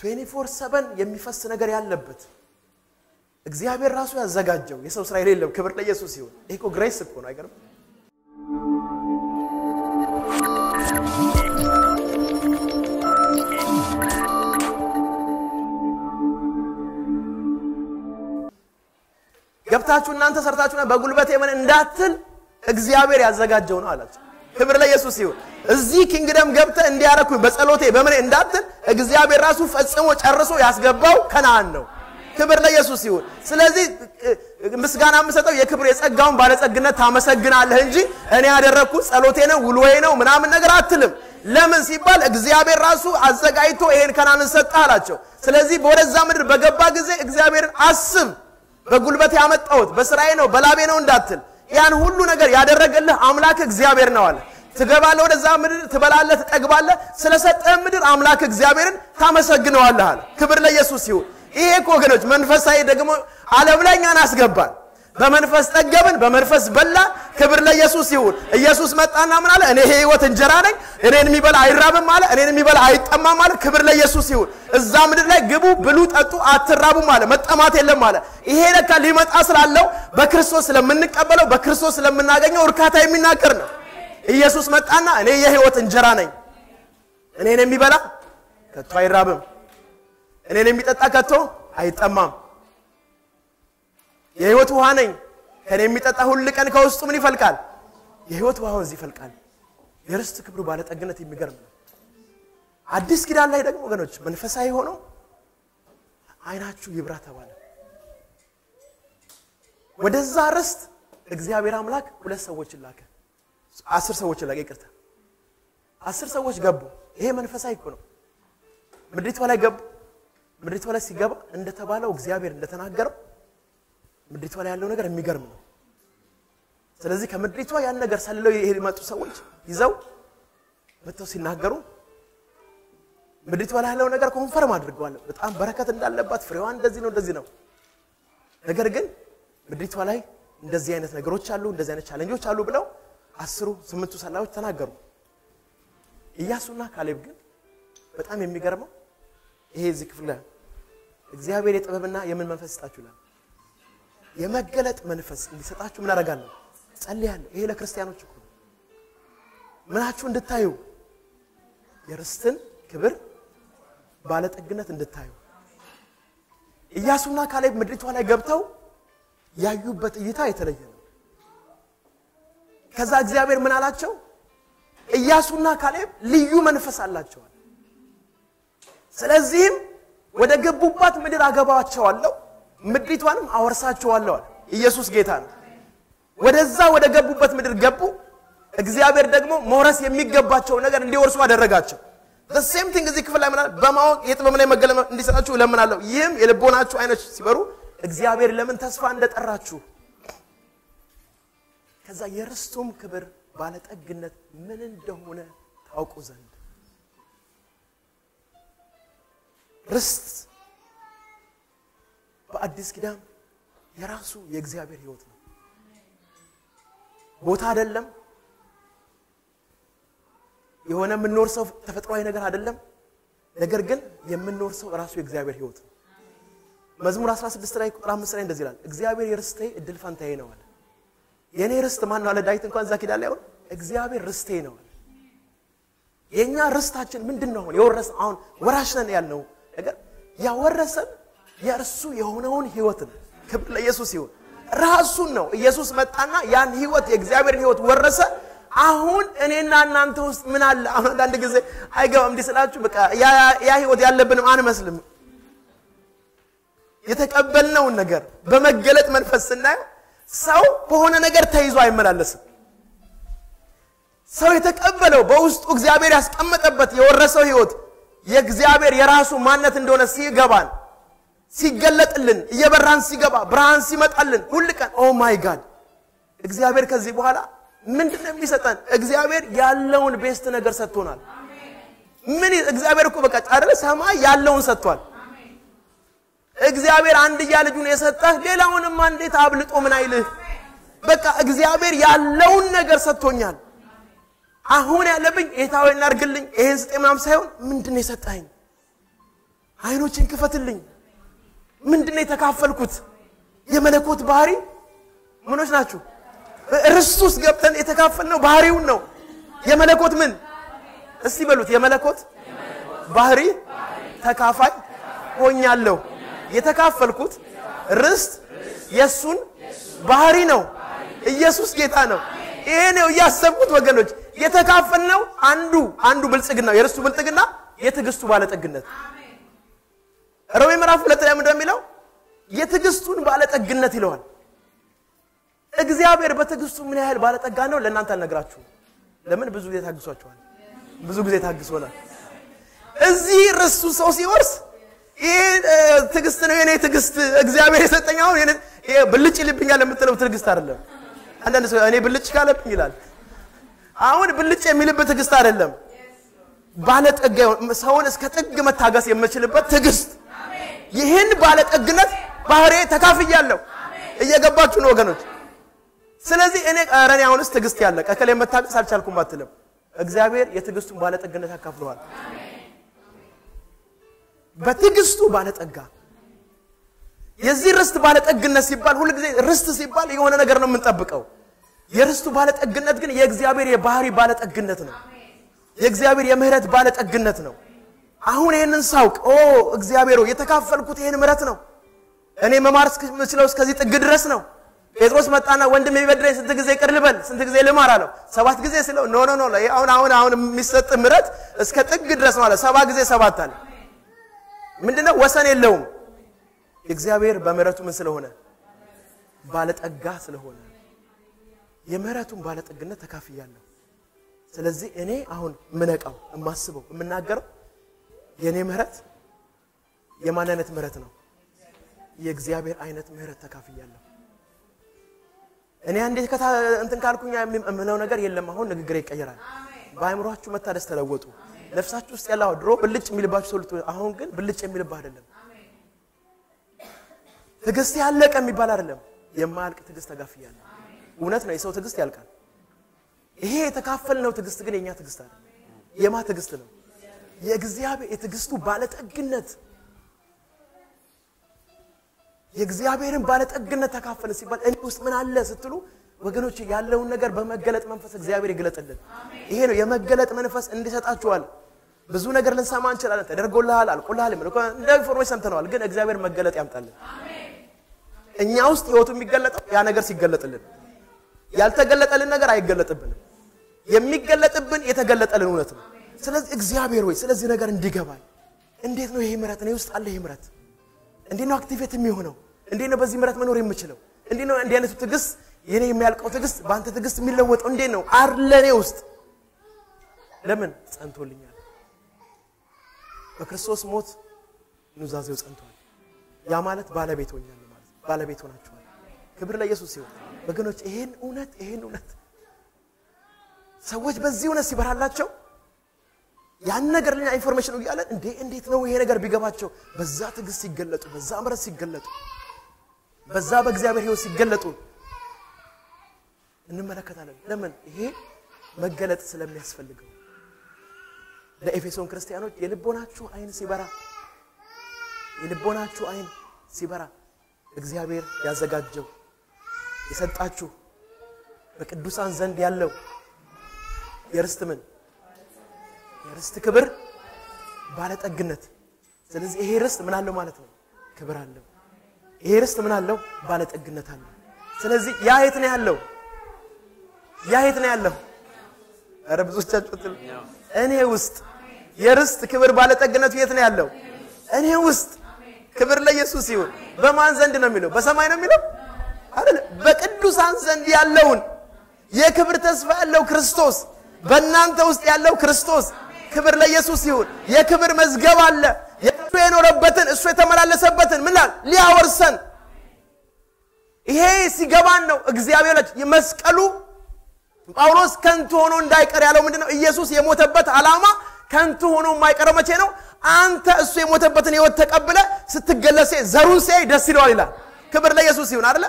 24 ሰበን የሚፈስ ነገር ያለበት እግዚአብሔር ራሱ ያዘጋጀው የሰው ስራ የሌለው ክብር ለኢየሱስ ይሁን። ይህ እኮ ግሬስ እኮ ነው አይገርም ገብታችሁ እናንተ ሰርታችሁና በጉልበት የምን እንዳትል እግዚአብሔር ያዘጋጀው ነው አላቸው። ክብር ለኢየሱስ ይሁን። እዚህ ኪንግደም ገብተ እንዲያረኩኝ በጸሎቴ በምን እንዳትል እግዚአብሔር ራሱ ፈጽሞ ጨርሶ ያስገባው ከነአን ነው ክብር ለኢየሱስ ይሁን ስለዚህ ምስጋና የምሰጠው የክብር የጸጋውን ባለጸግነት ታመሰግናለህ እንጂ እኔ ያደረግኩት ጸሎቴ ነው ውሎዬ ነው ምናምን ነገር አትልም። ለምን ሲባል እግዚአብሔር ራሱ አዘጋጅቶ ይሄን ከናንን ሰጠህ አላቸው። ስለዚህ ወደዛ ምድር በገባ ጊዜ እግዚአብሔርን አስብ። በጉልበት ያመጣሁት በስራዬ ነው በላቤ ነው እንዳትል ያን ሁሉ ነገር ያደረገልህ አምላክ እግዚአብሔር ነው አለ። ትገባለህ ወደዛ ምድር ትበላለህ፣ ትጠግባለህ። ስለሰጠህ ምድር አምላክ እግዚአብሔርን ታመሰግነዋለህ አለ። ክብር ለኢየሱስ ይሁን። ይሄ እኮ ወገኖች መንፈሳዊ ደግሞ ዓለም ላይ እኛን አስገባን። በመንፈስ ጠገብን፣ በመንፈስ በላን። ክብር ለኢየሱስ ይሁን። ኢየሱስ መጣና ምን አለ? እኔ የህይወት እንጀራ ነኝ፣ እኔን የሚበላ አይራብም አለ፣ እኔን የሚበላ አይጠማም አለ። ክብር ለኢየሱስ ይሁን። እዛ ምድር ላይ ግቡ፣ ብሉ፣ ጠጡ፣ አትራቡም አለ። መጠማት የለም አለ። ይሄ ለካ ሊመጣ ስላለው በክርስቶስ ስለምንቀበለው በክርስቶስ ስለምናገኘው እርካታ የሚናገር ነው። ኢየሱስ መጣና እኔ የህይወት እንጀራ ነኝ፣ እኔን የሚበላ ከቶ አይራብም፣ እኔን የሚጠጣ ከቶ አይጠማም የህይወት ውሃ ነኝ። ከኔ የሚጠጣ ሁል ቀን ከውስጡ ምን ይፈልቃል? የህይወት ውሃ ወንዝ ይፈልቃል። የርስት ክብሩ ባለጠግነት የሚገርም ነው። አዲስ ኪዳን ላይ ደግሞ ወገኖች መንፈሳዊ ሆነው አይናችሁ ይብራ ተባለ። ወደዛ ርስት እግዚአብሔር አምላክ ሁለት ሰዎችን ላከ። አስር ሰዎችን ላከ። ይቅርታ አስር ሰዎች ገቡ። ይሄ መንፈሳዊ እኮ ነው። ምድሪቷ ላይ ገቡ። ምድሪቷ ላይ ሲገባ እንደተባለው እግዚአብሔር እንደተናገረው ምድሪቷ ላይ ያለው ነገር የሚገርም ነው። ስለዚህ ከምድሪቷ ያን ነገር ሰልለው የመጡ ሰዎች ይዘው መጥተው ሲናገሩ ምድሪቷ ላይ ያለው ነገር confirm አድርገዋል። በጣም በረከት እንዳለባት ፍሬዋ እንደዚህ ነው እንደዚህ ነው። ነገር ግን ምድሪቷ ላይ እንደዚህ አይነት ነገሮች አሉ፣ እንደዚህ አይነት challenge ኦች አሉ ብለው አስሩ ስምንቱ ሰላዮች ተናገሩ። ኢያሱና ካሌብ ግን በጣም የሚገርመው ይሄ እዚህ ክፍል እግዚአብሔር የጥበብና የምን መንፈስ ይስጣችሁ ይላል የመገለጥ መንፈስ እንዲሰጣችሁ ምን አደርጋለሁ? ጸልያለሁ። ይሄ ለክርስቲያኖች እኮ ምናችሁ እንድታዩ የርስትን ክብር ባለጠግነት እንድታዩ። ኢያሱና ካሌብ ምድሪቷ ላይ ገብተው ያዩበት እይታ የተለየ ነው። ከዛ እግዚአብሔር ምን አላቸው? ኢያሱና ካሌብ ልዩ መንፈስ አላቸዋል። ስለዚህም ወደ ገቡባት ምድር አገባቸዋለሁ ምድሪቷንም አወርሳቸዋለሁ አለ። ኢየሱስ ጌታ ነው። ወደዛ ወደ ገቡበት ምድር ገቡ። እግዚአብሔር ደግሞ መውረስ የሚገባቸው ነገር እንዲወርሱ አደረጋቸው። same thing እዚህ ክፍል ላይ ምናል በማወቅ የጥበብ ላይ መገለጥ እንዲሰጣችሁ እለምናለሁ። ይህም የልቦናችሁ አይኖች ሲበሩ እግዚአብሔር ለምን ተስፋ እንደጠራችሁ ከዛ የርስቱም ክብር ባለጠግነት ምን እንደሆነ ታውቁ ዘንድ ርስት በአዲስ ኪዳን የራሱ የእግዚአብሔር ሕይወት ነው። ቦታ አይደለም። የሆነ የምንኖር ሰው ተፈጥሯዊ ነገር አይደለም። ነገር ግን የምንኖር ሰው ራሱ የእግዚአብሔር ሕይወት ነው። መዝሙር 16 ላይ ቁጥር 5 ላይ እንደዚህ ይላል፣ እግዚአብሔር የርስቴ እድል ፈንታዬ ነው አለ። የእኔ ርስት ማን ነው አለ ዳዊት። እንኳን እዛ ኪዳን ላይ እግዚአብሔር ርስቴ ነው አለ። የእኛ ርስታችን ምንድን ነው? አሁን የወረስ አሁን ወራሽ ነን ያልነው ነገር ያወረሰን የእርሱ የሆነውን ህይወት ነው። ክብር ለኢየሱስ ይሁን። ራሱን ነው ኢየሱስ መጣና ያን ህይወት የእግዚአብሔርን ህይወት ወረሰ። አሁን እኔና እናንተ ውስጥ ምን አለ? አሁን አንዳንድ ጊዜ አይገባም እንዲህ ስላችሁ በቃ ያ ህይወት ያለብንም አንመስልም። የተቀበልነውን ነገር በመገለጥ መንፈስ ስናየው ሰው በሆነ ነገር ተይዞ አይመላለስም። ሰው የተቀበለው በውስጡ እግዚአብሔር ያስቀመጠበት የወረሰው ህይወት የእግዚአብሔር የራሱ ማንነት እንደሆነ ሲገባን ሲገለጥልን እየበራን ሲገባ ብርሃን ሲመጣልን ሁል ቀን oh my God እግዚአብሔር ከዚህ በኋላ ምንድን የሚሰጠን? እግዚአብሔር ያለውን best ነገር ሰጥቶናል። ምን እግዚአብሔር እኮ በቃ አይደለ ሰማይ ያለውን ሰጥቷል። እግዚአብሔር አንድያ ልጁን የሰጠህ ሌላውንማ እንዴት አብልጦ ምን አይልህ? በቃ እግዚአብሔር ያለውን ነገር ሰጥቶኛል። አሁን ያለብኝ ጌታዊ እናርግልኝ ይሄን ስጤ ምናምን ሳይሆን ምንድን ነው የሰጠኸኝ? አይኖችን ክፈትልኝ ምንድን የተካፈልኩት? የመለኮት ባህሪ ምኖች ናችሁ? ርስት ውስጥ ገብተን የተካፈልነው ባህሪውን ነው። የመለኮት ምን እስቲ በሉት፣ የመለኮት ባህሪ ተካፋይ ሆኛለሁ። የተካፈልኩት ርስት የእሱን ባህሪ ነው። ኢየሱስ ጌታ ነው። ይሄ ነው እያሰብኩት ወገኖች። የተካፈልነው አንዱ አንዱ ብልጽግና የርስቱ ብልጽግና የትዕግስቱ ባለጠግነት ሮሜ ምዕራፍ ሁለት ላይ የሚለው የትዕግስቱን ባለጠግነት ይለዋል። እግዚአብሔር በትዕግስቱ ምን ያህል ባለጠጋ ነው ለእናንተ አልነግራችሁም። ለምን ብዙ ጊዜ ታግሷቸዋል። ብዙ ጊዜ ታግሶናል። እዚህ ርስቱ ሰው ሲወርስ ይሄ ትዕግስት ነው የኔ ትዕግስት እግዚአብሔር የሰጠኝ አሁን ብልጭ ይልብኛል የምትለው ትዕግስት አይደለም። አንዳንድ ሰው እኔ ብልጭ ካለብኝ ይላል። አሁን ብልጭ የሚልበት ትዕግስት አይደለም። ባለጠጋ ሰውን እስከ ጥግ መታገስ የምችልበት ትዕግስት ይህን ባለጠግነት ባህሬ ተካፍያለሁ። እየገባችሁ ነው ወገኖች? ስለዚህ እኔ ኧረ እኔ አሁንስ ትዕግስት ያለ ከከሌ መታገስ አልቻልኩም አትልም። እግዚአብሔር የትዕግስቱን ባለጠግነት ያካፍለዋል። በትዕግስቱ ባለጠጋ የዚህ ርስት ባለጠግነት ሲባል ሁልጊዜ ርስት ሲባል የሆነ ነገር ነው የምንጠብቀው። የርስቱ ባለጠግነት ግን የእግዚአብሔር የባህሪ ባለጠግነት ነው። የእግዚአብሔር የምህረት ባለጠግነት ነው። አሁን ይህንን ሳውቅ ኦ እግዚአብሔር የተካፈልኩት ይህን ምህረት ነው። እኔ መማር የምችለው እስከዚህ ጥግ ድረስ ነው። ጴጥሮስ መጣና ወንድም የሚበድለኝ ስንት ጊዜ ይቅር ልበል? ስንት ጊዜ ልማር አለው። ሰባት ጊዜ ስለው no no no አሁን አሁን አሁን የሚሰጥ ምህረት እስከ ጥግ ድረስ ነው አለ። ሰባ ጊዜ ሰባት አለ። ምንድነው? ወሰን የለውም። እግዚአብሔር በምህረቱ ምን ስለሆነ ባለጠጋ ስለሆነ የምህረቱን ባለጠግነት ተካፍያለሁ። ስለዚህ እኔ አሁን የማውቀው የማስበው የምናገረው የእኔ ምህረት የማን አይነት ምህረት ነው? የእግዚአብሔር አይነት ምህረት ተካፍያለሁ። እኔ አንዴ ከታ እንትን ካልኩኝ የምለው ነገር የለም። አሁን ንግግር ይቀየራል። በአእምሯችሁ መታደስ ተለወጡ። ነፍሳችሁ ውስጥ ያለው ድሮ ብልጭ የሚልባችሁ ሰው አሁን ግን ብልጭ የሚልባ አይደለም። ትዕግስት ያለቀ የሚባል አይደለም። የማያልቅ ትዕግስት ተጋፍያለሁ። እውነት ነው፣ የሰው ትዕግስት ያልቃል። ይሄ የተካፈልነው ትዕግስት ግን የእኛ ትዕግስት አይደለም። የማን ትዕግስት ነው? የእግዚአብሔር የትዕግስቱ ባለጠግነት የእግዚአብሔርን ባለጠግነት ተካፈለ ሲባል እኔ ውስጥ ምን አለ ስትሉ ወገኖች ያለውን ነገር በመገለጥ መንፈስ እግዚአብሔር ይግለጥልን። ይሄ ነው የመገለጥ መንፈስ እንዲሰጣችኋል። ብዙ ነገር ልንሰማ እንችላለን። ተደርጎልሃል፣ አልቆልሃል፣ እኮ እንደ information ሰምተነዋል። ግን እግዚአብሔር መገለጥ ያምጣልን። እኛ ውስጥ ህይወቱ የሚገለጠው ያ ነገር ሲገለጥልን፣ ያልተገለጠልን ነገር አይገለጥብንም። የሚገለጥብን የተገለጠልን እውነት ነው። ስለዚህ እግዚአብሔር ሆይ ስለዚህ ነገር እንዲገባኝ እንዴት ነው ይሄ ምሕረት እኔ ውስጥ አለ ይሄ ምሕረት እንዴት ነው አክቲቬት የሚሆነው? እንዴት ነው በዚህ ምሕረት መኖር የምችለው? እንዴት ነው እንዲህ አይነቱ ትዕግስት የኔ የሚያልቀው ትዕግስት በአንተ ትዕግስት የሚለወጠው እንዴት ነው? አርለኔ ውስጥ ለምን ጸንቶልኛል? በክርስቶስ ሞት ኑዛዜው ጸንቷል። ያ ማለት ባለቤት ሆኛል ማለት ባለቤት ሆናችኋል። ክብር ለኢየሱስ ሲሆን ወገኖች ይሄን እውነት ይሄን እውነት ሰዎች በዚህ እውነት ሲበራላቸው ያን ነገር ለኛ information እያለን እንዴ እንዴት ነው ይሄ ነገር ቢገባቸው? በዛ ትዕግስት ሲገለጡ በዛ ምሕረት ሲገለጡ በዛ በእግዚአብሔር ሕይወት ሲገለጡ እንመለከታለን። ለምን? ይሄ መገለጥ ስለሚያስፈልገው። ለኤፌሶን ክርስቲያኖች የልቦናችሁ አይን ሲበራ የልቦናችሁ አይን ሲበራ እግዚአብሔር ያዘጋጀው የሰጣችሁ በቅዱሳን ዘንድ ያለው የርስት ምን የርስት ክብር ባለጠግነት። ስለዚህ ይሄ ርስት ምን አለው ማለት ነው? ክብር አለው። ይሄ ርስት ምን አለው? ባለጠግነት አለው። ስለዚህ ያ የት ነው ያለው? ያ የት ነው ያለው? ኧረ ብዙዎቻችሁ እኔ ውስጥ የርስት ክብር ባለጠግነቱ የት ነው ያለው? እኔ ውስጥ። ክብር ለኢየሱስ ይሁን። በማን ዘንድ ነው የሚለው? በሰማይ ነው የሚለው አይደል? በቅዱሳን ዘንድ ያለውን የክብር ተስፋ ያለው ክርስቶስ በእናንተ ውስጥ ያለው ክርስቶስ ክብር ለኢየሱስ ይሁን። የክብር መዝገብ አለ። እሱ የኖረበትን እሱ የተመላለሰበትን ምን ላል ሊያወርሰን ይሄ ሲገባን ነው እግዚአብሔር መስቀሉ ጳውሎስ ከንቱ ሆኖ እንዳይቀር ያለው ምንድን ነው? ኢየሱስ የሞተበት ዓላማ ከንቱ ሆኖ የማይቀረው መቼ ነው? አንተ እሱ የሞተበትን ሕይወት ተቀብለህ ስትገለጽ ዘሩን ሲያይ ደስ ይለዋል ይላል። ክብር ለኢየሱስ ይሁን አይደለ?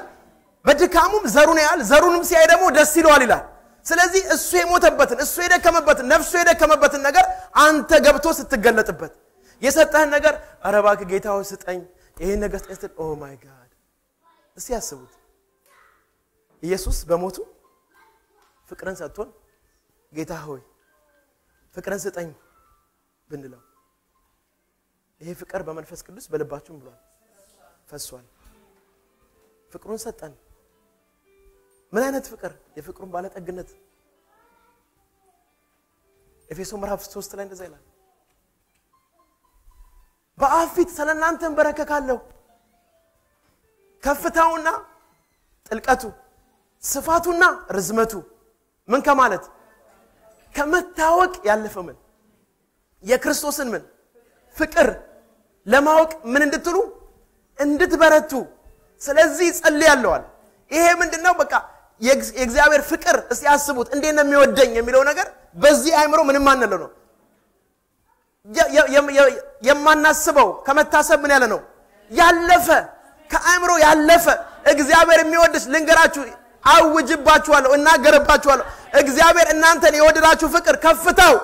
በድካሙም ዘሩን ያህል ዘሩንም ሲያይ ደግሞ ደስ ይለዋል ይላል። ስለዚህ እሱ የሞተበትን እሱ የደከመበትን ነፍሱ የደከመበትን ነገር አንተ ገብቶ ስትገለጥበት የሰጠህን ነገር ኧረ እባክህ ጌታ ስጠኝ ይሄን ነገር ስጠኝ oh my God! እስቲ ያስቡት ኢየሱስ በሞቱ ፍቅርን ሰጥቶን ጌታ ሆይ ፍቅርን ስጠኝ ብንለው ይሄ ፍቅር በመንፈስ ቅዱስ በልባችሁም ብሏል ፈሷል። ፍቅሩን ሰጠን ምን አይነት ፍቅር? የፍቅሩን ባለጠግነት ኤፌሶ ምዕራፍ 3 ላይ እንደዛ ይላል። በአብ ፊት ስለ እናንተ እንበረከካለሁ። ከፍታውና ጥልቀቱ ስፋቱና ርዝመቱ ምን ከማለት? ከመታወቅ ያለፈ ምን? የክርስቶስን ምን? ፍቅር ለማወቅ ምን እንድትሉ? እንድትበረቱ። ስለዚህ ጸልያለዋል ይሄ ምንድነው? በቃ የእግዝ- የእግዚአብሔር ፍቅር እስቲ ያስቡት እንዴት ነው የሚወደኝ የሚለው ነገር በዚህ አእምሮ ምንም አንለው ነው። የማናስበው ከመታሰብ ምን ያለ ነው? ያለፈ ከአእምሮ ያለፈ። እግዚአብሔር የሚወድሽ ልንገራችሁ አውጅባችኋለሁ እናገርባችኋለሁ። እግዚአብሔር እናንተን የወደዳችሁ ፍቅር ከፍታው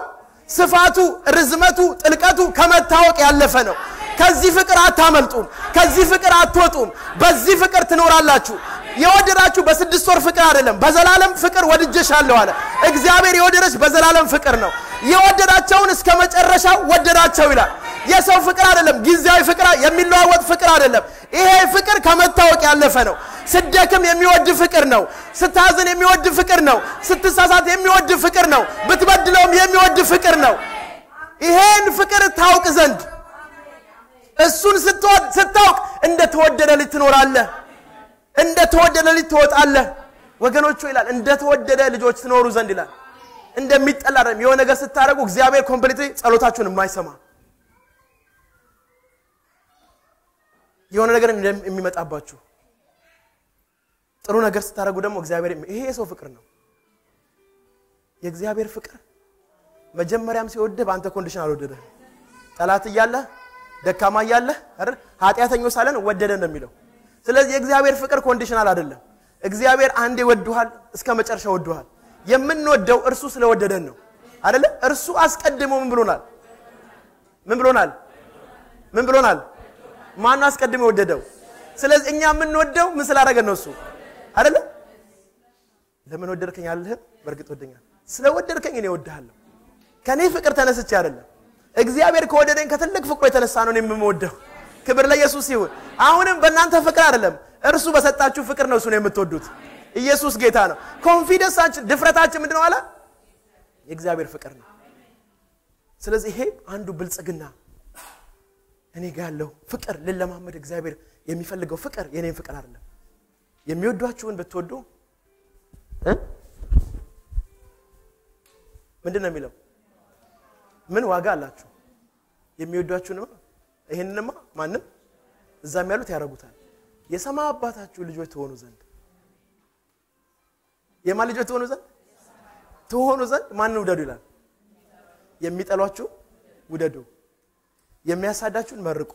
ስፋቱ ርዝመቱ ጥልቀቱ ከመታወቅ ያለፈ ነው ከዚህ ፍቅር አታመልጡም ከዚህ ፍቅር አትወጡም። በዚህ ፍቅር ትኖራላችሁ። የወደዳችሁ በስድስት ወር ፍቅር አይደለም በዘላለም ፍቅር ወድጀሻለሁ አለ። እግዚአብሔር የወደደች በዘላለም ፍቅር ነው። የወደዳቸውን እስከ መጨረሻው ወደዳቸው ይላል። የሰው ፍቅር አይደለም ጊዜያዊ ፍቅር የሚለዋወጥ ፍቅር አይደለም። ይሄ ፍቅር ከመታወቅ ያለፈ ነው። ስደክም የሚወድ ፍቅር ነው። ስታዝን የሚወድ ፍቅር ነው። ስትሳሳት የሚወድ ፍቅር ነው። ብትበድለውም የሚወድ ፍቅር ነው። ይሄን ፍቅር ታውቅ ዘንድ እሱን ስታውቅ እንደ ተወደደ ልጅ ትኖራለህ እንደ ተወደደ ልጅ ትወጣለህ ወገኖቹ ይላል እንደ ተወደደ ልጆች ትኖሩ ዘንድ ይላል። እንደሚጠላ የሆነ ነገር ስታደርጉ እግዚአብሔር complete ጸሎታችሁን የማይሰማ የሆነ ነገር የሚመጣባችሁ ጥሩ ነገር ስታደርጉ ደግሞ እግዚአብሔር ይሄ የሰው ፍቅር ነው። የእግዚአብሔር ፍቅር መጀመሪያም ሲወድህ በአንተ condition አልወደደህ ጠላት እያለህ ደካማ እያለህ አይደል? ኃጢአተኞች ሳለን ወደደ ነው የሚለው። ስለዚህ የእግዚአብሔር ፍቅር conditional አይደለም። እግዚአብሔር አንዴ ወድኋል እስከ መጨረሻ ወድኋል የምንወደው እርሱ ስለወደደን ነው። አይደለ? እርሱ አስቀድሞ ምን ብሎናል? ምን ብሎናል? ምን ብሎናል? ማን አስቀድሞ የወደደው? ስለዚህ እኛ የምንወደው ምን ስላደረገን ነው እሱ? አይደለ? ለምን ወደድከኝ አልልህም? በእርግጥ ወደኛል። ስለወደድከኝ እኔ እወድሃለሁ። ከኔ ፍቅር ተነስቼ አይደለም እግዚአብሔር ከወደደኝ ከትልቅ ፍቅሩ የተነሳ ነው የምወደው። ክብር ለኢየሱስ ይሁን። አሁንም በእናንተ ፍቅር አይደለም እርሱ በሰጣችሁ ፍቅር ነው እሱን የምትወዱት። ኢየሱስ ጌታ ነው። ኮንፊደንሳችን ድፍረታችን ምንድነው አለ? የእግዚአብሔር ፍቅር ነው። ስለዚህ ይሄ አንዱ ብልጽግና እኔ ጋር ያለው ፍቅር ልለማመድ እግዚአብሔር የሚፈልገው ፍቅር የኔም ፍቅር አይደለም። የሚወዷችሁን ብትወዱ? ምንድን ነው የሚለው ምን ዋጋ አላችሁ? የሚወዷችሁንማ? ይህንንማ ማንም እዛም ያሉት ያደርጉታል። የሰማይ አባታችሁ ልጆች ትሆኑ ዘንድ የማን ልጆች ትሆኑ ዘንድ? ትሆኑ ዘንድ ማንን ውደዱ ይላል? የሚጠሏችሁ ውደዱ የሚያሳዳችሁን መርቁ።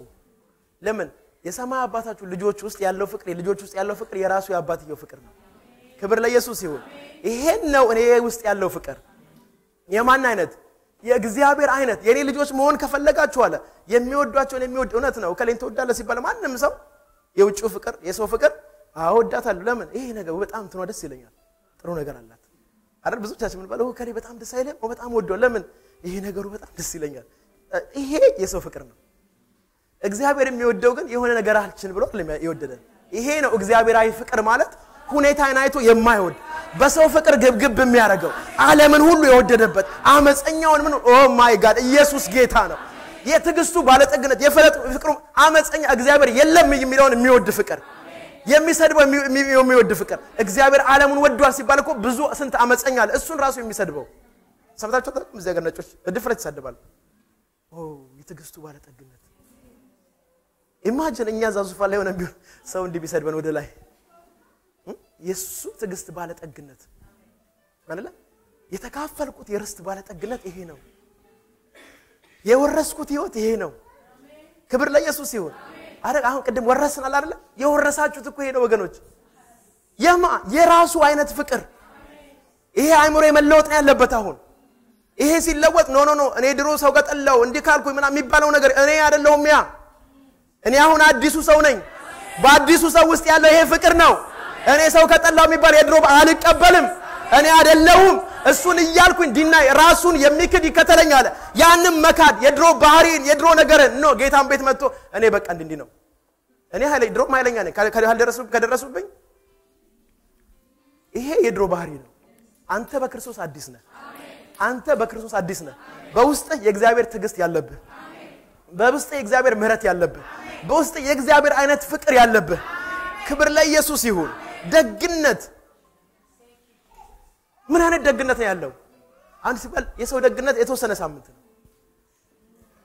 ለምን? የሰማይ አባታችሁ ልጆች ውስጥ ያለው ፍቅር የልጆች ውስጥ ያለው ፍቅር የራሱ የአባትየው ፍቅር ነው። ክብር ለኢየሱስ ይሁን። ይሄን ነው እኔ ውስጥ ያለው ፍቅር። የማን አይነት የእግዚአብሔር አይነት የኔ ልጆች መሆን ከፈለጋችሁ አለ። የሚወዷቸውን የሚወድ እውነት ነው። ከሌን ተወዳለ ሲባል ማንም ሰው የውጭው ፍቅር የሰው ፍቅር አወዳታለሁ ለምን? ይሄ ነገር በጣም ትኗ ደስ ይለኛል። ጥሩ ነገር አላት አይደል? ብዙዎቻችን ምን ባለው ከሌ በጣም ደስ አይልም? በጣም ወደው ለምን? ይሄ ነገሩ በጣም ደስ ይለኛል። ይሄ የሰው ፍቅር ነው። እግዚአብሔር የሚወደው ግን የሆነ ነገር አልችን ብሎ የወደደን። ይሄ ነው እግዚአብሔራዊ ፍቅር ማለት ሁኔታን አይቶ የማይወድ በሰው ፍቅር ግብግብ የሚያደርገው ዓለምን ሁሉ የወደደበት አመፀኛውን ምን oh my God ኢየሱስ ጌታ ነው። የትዕግስቱ ባለጠግነት የፈለጡ ፍቅሩ አመፀኛ እግዚአብሔር የለም የሚለውን የሚወድ ፍቅር የሚሰድበው የሚ- የሚ- የሚወድ ፍቅር። እግዚአብሔር ዓለሙን ወዷል ሲባል እኮ ብዙ ስንት አመፀኛ አለ። እሱን ራሱ የሚሰድበው ሰምታችሁ አታውቁም? እዚህ ሀገር ነጮች በድፍረት ይሳደባሉ ኦ የትዕግስቱ ባለጠግነት። ኢማጅን እኛ እዛ ዙፋን ላይ ሆነ ቢሆን ሰው እንዲህ ቢሰድበን ወደ ላይ? የእሱ ትዕግስት ባለጠግነት። አይደለ? የተካፈልኩት የርስት ባለጠግነት ይሄ ነው። የወረስኩት ህይወት ይሄ ነው። ክብር ለኢየሱስ ይሁን። አረ አሁን ቅድም ወረስን አለ አይደለ? የወረሳችሁት እኮ ይሄ ነው ወገኖች። የማ የራሱ አይነት ፍቅር። ይሄ አይምሮ የመለወጥ ነው ያለበት አሁን። ይሄ ሲለወጥ no no no እኔ ድሮ ሰው ከጠላው እንዲህ ካልኩኝ ምናምን የሚባለው ነገር እኔ አይደለሁም ያ። እኔ አሁን አዲሱ ሰው ነኝ። በአዲሱ ሰው ውስጥ ያለው ይሄ ፍቅር ነው እኔ ሰው ከጠላው የሚባል የድሮ አልቀበልም። እኔ አይደለሁም። እሱን እያልኩኝ deny ራሱን የሚክድ ይከተለኝ አለ። ያንም መካድ የድሮ ባህሪን የድሮ ነገርን no ጌታን ቤት መጥቶ እኔ በቃ እንዲህ ነው። እኔ ድሮም ኃይለኛ ነኝ። ከደረሱብኝ? ይሄ የድሮ ባህሪ ነው። አንተ በክርስቶስ አዲስ ነህ። አንተ በክርስቶስ አዲስ ነህ። በውስጥህ የእግዚአብሔር ትዕግስት ያለብህ። በውስጥህ የእግዚአብሔር ምህረት ያለብህ። በውስጥህ የእግዚአብሔር አይነት ፍቅር ያለብህ። ክብር ለኢየሱስ ይሁን ደግነት ምን አይነት ደግነት ነው ያለው? አንድ ሲባል የሰው ደግነት የተወሰነ ሳምንት ነው።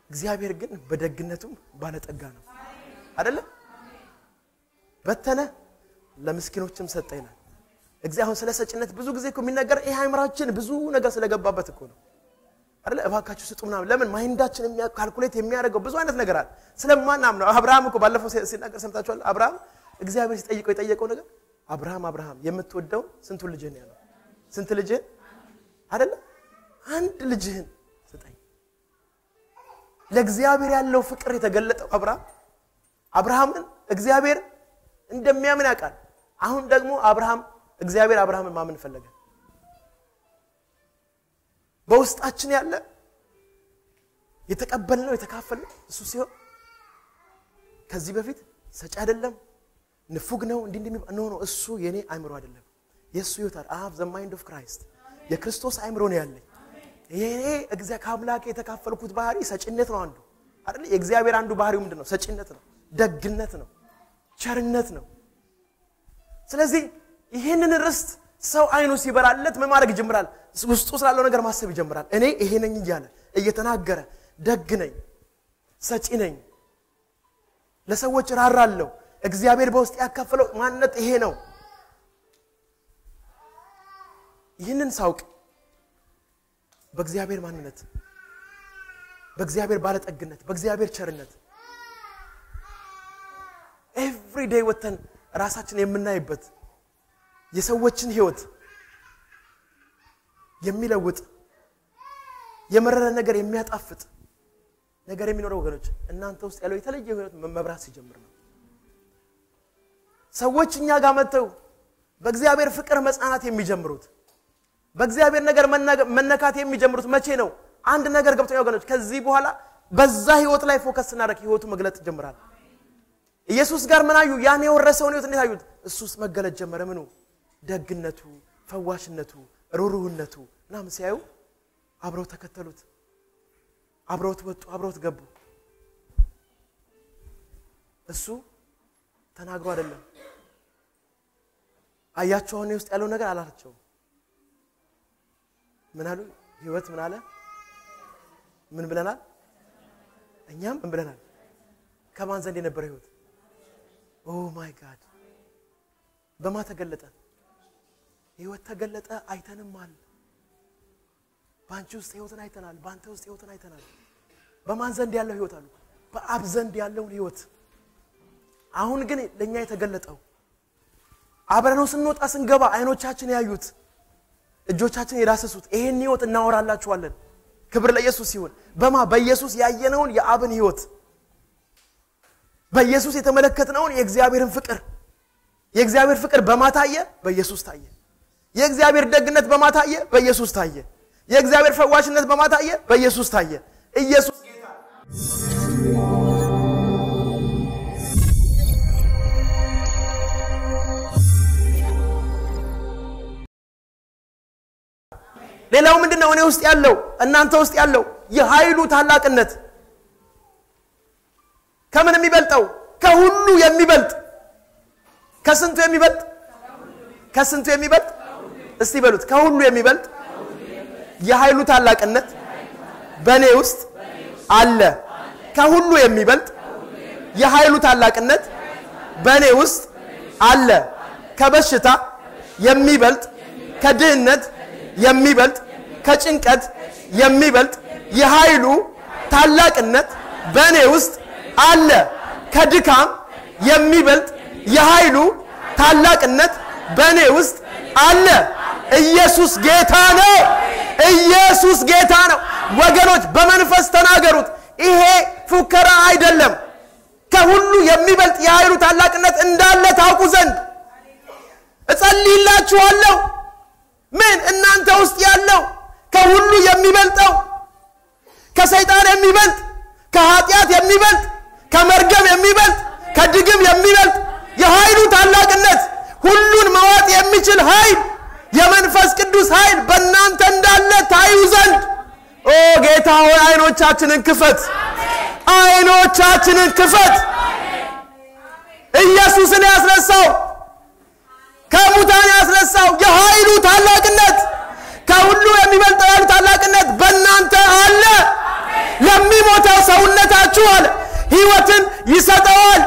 እግዚአብሔር ግን በደግነቱም ባለጠጋ ነው አይደለም? በተነ ለምስኪኖችም ሰጠ ይላል። እግዚአብሔር ስለ ሰጭነት ብዙ ጊዜ እኮ የሚነገር ይህ አእምራችን ብዙ ነገር ስለገባበት እኮ ነው አይደለ? እባካችሁ ስጡ ምናምን። ለምን ማይንዳችን ካልኩሌት የሚያደርገው ብዙ አይነት ነገር አለ ስለማናም አብርሃም እኮ ባለፈው ሲናገር ሰምታችኋል። አብርሃም እግዚአብሔር ሲጠይቀው የጠየቀው ነገር አብርሃም አብርሃም የምትወደውን ስንቱን ልጅህን ያለው ስንት ልጅህን አይደለ? አንድ ልጅህን ስጠኝ። ለእግዚአብሔር ያለው ፍቅር የተገለጠው አብርሃም አብርሃምን እግዚአብሔር እንደሚያምን ያውቃል። አሁን ደግሞ አብርሃም እግዚአብሔር አብርሃምን ማመን ፈለገ። በውስጣችን ያለ የተቀበልነው የተካፈልነው እሱ ሲሆን ከዚህ በፊት ሰጪ አይደለም፣ ንፉግ ነው እንዲህ እንዲህ no no እሱ የኔ አእምሮ አይደለም። የእሱ ህይወት have the mind of Christ የክርስቶስ አእምሮ ነው ያለኝ። የኔ ከአምላኬ የተካፈልኩት ባህሪ ሰጪነት ነው አንዱ አይደል? የእግዚአብሔር አንዱ ባህሪው ምንድን ነው? ሰጪነት ነው፣ ደግነት ነው፣ ቸርነት ነው። ስለዚህ ይህንን ርስት ሰው አይኑ ሲበራለት ምን ማድረግ ይጀምራል? ውስጡ ስላለው ነገር ማሰብ ይጀምራል። እኔ ይሄ ነኝ እያለ እየተናገረ ደግ ነኝ፣ ሰጪ ነኝ፣ ለሰዎች ራራለሁ። እግዚአብሔር በውስጥ ያካፈለው ማንነት ይሄ ነው። ይህንን ሳውቅ በእግዚአብሔር ማንነት፣ በእግዚአብሔር ባለጠግነት፣ በእግዚአብሔር ቸርነት every day ወጥተን ራሳችን የምናይበት የሰዎችን ህይወት የሚለውጥ የመረረ ነገር የሚያጣፍጥ ነገር የሚኖረው ወገኖች እናንተ ውስጥ ያለው የተለየ ህይወት መብራት ሲጀምር ነው። ሰዎች እኛ ጋር መጥተው በእግዚአብሔር ፍቅር መጽናናት የሚጀምሩት በእግዚአብሔር ነገር መነካት የሚጀምሩት መቼ ነው? አንድ ነገር ገብቶ ወገኖች፣ ከዚህ በኋላ በዛ ህይወት ላይ focus ስናደርግ ህይወቱ መግለጥ ይጀምራል። ኢየሱስ ጋር ምን አዩ? ያን የወረሰውን ህይወት እንዴት አዩት? እሱ ውስጥ መገለጥ ጀመረ። ምኑ? ደግነቱ፣ ፈዋሽነቱ፣ ሩሩህነቱ ምናምን ሲያዩ አብረው ተከተሉት፣ አብረውት ወጡ፣ አብረውት ገቡ። እሱ ተናግሮ አይደለም። አያቸው አሁን ውስጥ ያለው ነገር አላላቸውም። ምን አሉ? ህይወት ምን አለ? ምን ብለናል? እኛም ምን ብለናል? ከማን ዘንድ የነበረ ህይወት? oh my God! በማ ተገለጠ? ህይወት ተገለጠ። አይተንማል። በአንቺ ውስጥ ህይወትን አይተናል። በአንተ ውስጥ ህይወትን አይተናል። በማን ዘንድ ያለው ህይወት አሉ? በአብ ዘንድ ያለውን ህይወት። አሁን ግን ለእኛ የተገለጠው አብረነው ስንወጣ ስንገባ አይኖቻችን ያዩት እጆቻችን የዳሰሱት ይሄን ህይወት እናወራላችኋለን። ክብር ለኢየሱስ ሲሆን በማ በኢየሱስ ያየነውን የአብን ህይወት በኢየሱስ የተመለከትነውን የእግዚአብሔርን ፍቅር የእግዚአብሔር ፍቅር በማ ታየ? በኢየሱስ ታየ። የእግዚአብሔር ደግነት በማ ታየ? በኢየሱስ ታየ። የእግዚአብሔር ፈዋሽነት በማ ታየ? በኢየሱስ ታየ። ኢየሱስ ጌታ ሌላው ምንድን ነው? እኔ ውስጥ ያለው እናንተ ውስጥ ያለው የኃይሉ ታላቅነት ከምን የሚበልጠው? ከሁሉ የሚበልጥ ከስንቱ የሚበልጥ ከስንቱ የሚበልጥ እስቲ በሉት። ከሁሉ የሚበልጥ የኃይሉ ታላቅነት በእኔ ውስጥ አለ። ከሁሉ የሚበልጥ የኃይሉ ታላቅነት በእኔ ውስጥ አለ። ከበሽታ የሚበልጥ ከድህነት የሚበልጥ ከጭንቀት የሚበልጥ የኃይሉ ታላቅነት በእኔ ውስጥ አለ። ከድካም የሚበልጥ የኃይሉ ታላቅነት በእኔ ውስጥ አለ። ኢየሱስ ጌታ ነው። ኢየሱስ ጌታ ነው። ወገኖች በመንፈስ ተናገሩት። ይሄ ፉከራ አይደለም። ከሁሉ የሚበልጥ የኃይሉ ታላቅነት እንዳለ ታውቁ ዘንድ እጸልይላችኋለሁ። ምን እናንተ ውስጥ ያለው ከሁሉ የሚበልጠው ከሰይጣን የሚበልጥ ከኃጢአት የሚበልጥ ከመርገም የሚበልጥ ከድግም የሚበልጥ የኃይሉ ታላቅነት ሁሉን መዋጥ የሚችል ኃይል የመንፈስ ቅዱስ ኃይል በእናንተ እንዳለ ታዩ ዘንድ ኦ ጌታ ሆይ አይኖቻችንን ክፈት፣ አይኖቻችንን ክፈት። ኢየሱስን ያስነሳው ከሙታን ያስነሳው የኃይሉ ታላቅነት የሚበልጠው ያሉ ታላቅነት በእናንተ አለ። ለሚሞተው ሰውነታችሁ አለ ህይወትን ይሰጠዋል።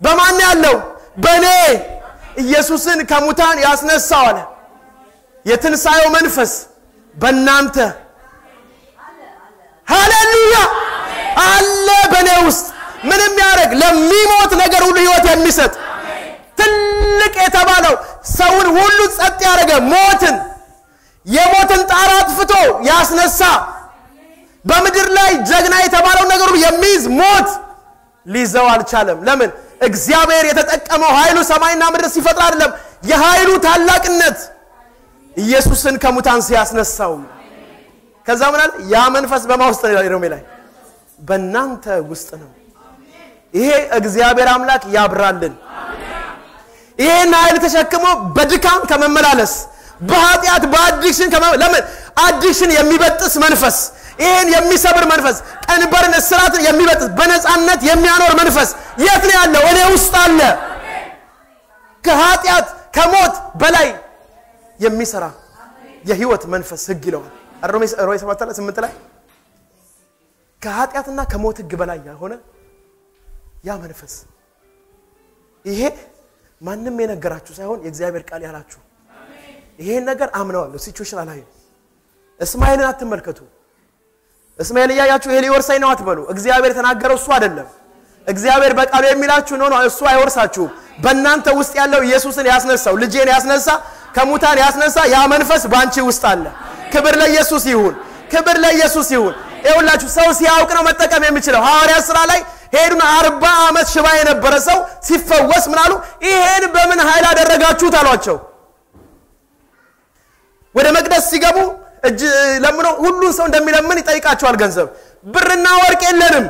በማን ያለው? በእኔ ኢየሱስን ከሙታን ያስነሳው አለ። የትንሣኤው መንፈስ በእናንተ ሃሌሉያ አለ በእኔ ውስጥ ምንም ያደርግ ለሚሞት ነገር ሁሉ ህይወት የሚሰጥ ትልቅ የተባለው ሰውን ሁሉ ጸጥ ያደረገ ሞትን የሞትን ጣር አጥፍቶ ያስነሳ በምድር ላይ ጀግና የተባለው ሁሉ የሚይዝ ሞት ሊይዘው አልቻለም። ለምን? እግዚአብሔር የተጠቀመው ኃይሉ ሰማይና ምድር ሲፈጥር አይደለም። የኃይሉ ታላቅነት ኢየሱስን ከሙታን ሲያስነሳው ከዛ አለ? ያ መንፈስ በማ ውስጥ ነው? ላይ በእናንተ ውስጥ ነው። ይሄ እግዚአብሔር አምላክ ያብራልን። ይሄን ኃይል ተሸክሞ በድካም ከመመላለስ በኃጢአት በአዲክሽን ለምን አዲክሽን የሚበጥስ መንፈስ ይህን የሚሰብር መንፈስ ቀንበርን እስራትን የሚበጥስ በነፃነት የሚያኖር መንፈስ የት ነው ያለው? እኔ ውስጥ አለ። ከኃጢአት ከሞት በላይ የሚሰራ የህይወት መንፈስ ህግ ይለዋል። ሮሜ ሰባት ላይ ስምንት ላይ ከኃጢአትና ከሞት ህግ በላይ የሆነ ያ መንፈስ ይሄ ማንም የነገራችሁ ሳይሆን የእግዚአብሔር ቃል ያላችሁ ይሄን ነገር አምነዋለሁ። ሲቹዌሽን አላዩ እስማኤልን አትመልከቱ። እስማኤል እያያችሁ ይሄ ሊወርሰኝ ነው አትበሉ። እግዚአብሔር የተናገረው እሱ አይደለም። እግዚአብሔር በቃሉ የሚላችሁ ነው ነው እሱ አይወርሳችሁም። በእናንተ ውስጥ ያለው ኢየሱስን ያስነሳው ልጄን ያስነሳ ከሙታን ያስነሳ ያ መንፈስ በአንቺ ውስጥ አለ። ክብር ለኢየሱስ ይሁን፣ ክብር ለኢየሱስ ይሁን። ይኸውላችሁ ሰው ሲያውቅ ነው መጠቀም የሚችለው። ሐዋርያት ሥራ ላይ ሄዱን አርባ ዓመት ሽባ የነበረ ሰው ሲፈወስ ምን አሉ? ይሄን በምን ኃይል አደረጋችሁት አሏቸው። ወደ መቅደስ ሲገቡ እጅ ለምኖ ሁሉን ሰው እንደሚለምን ይጠይቃቸዋል ገንዘብ። ብርና ወርቅ የለንም፣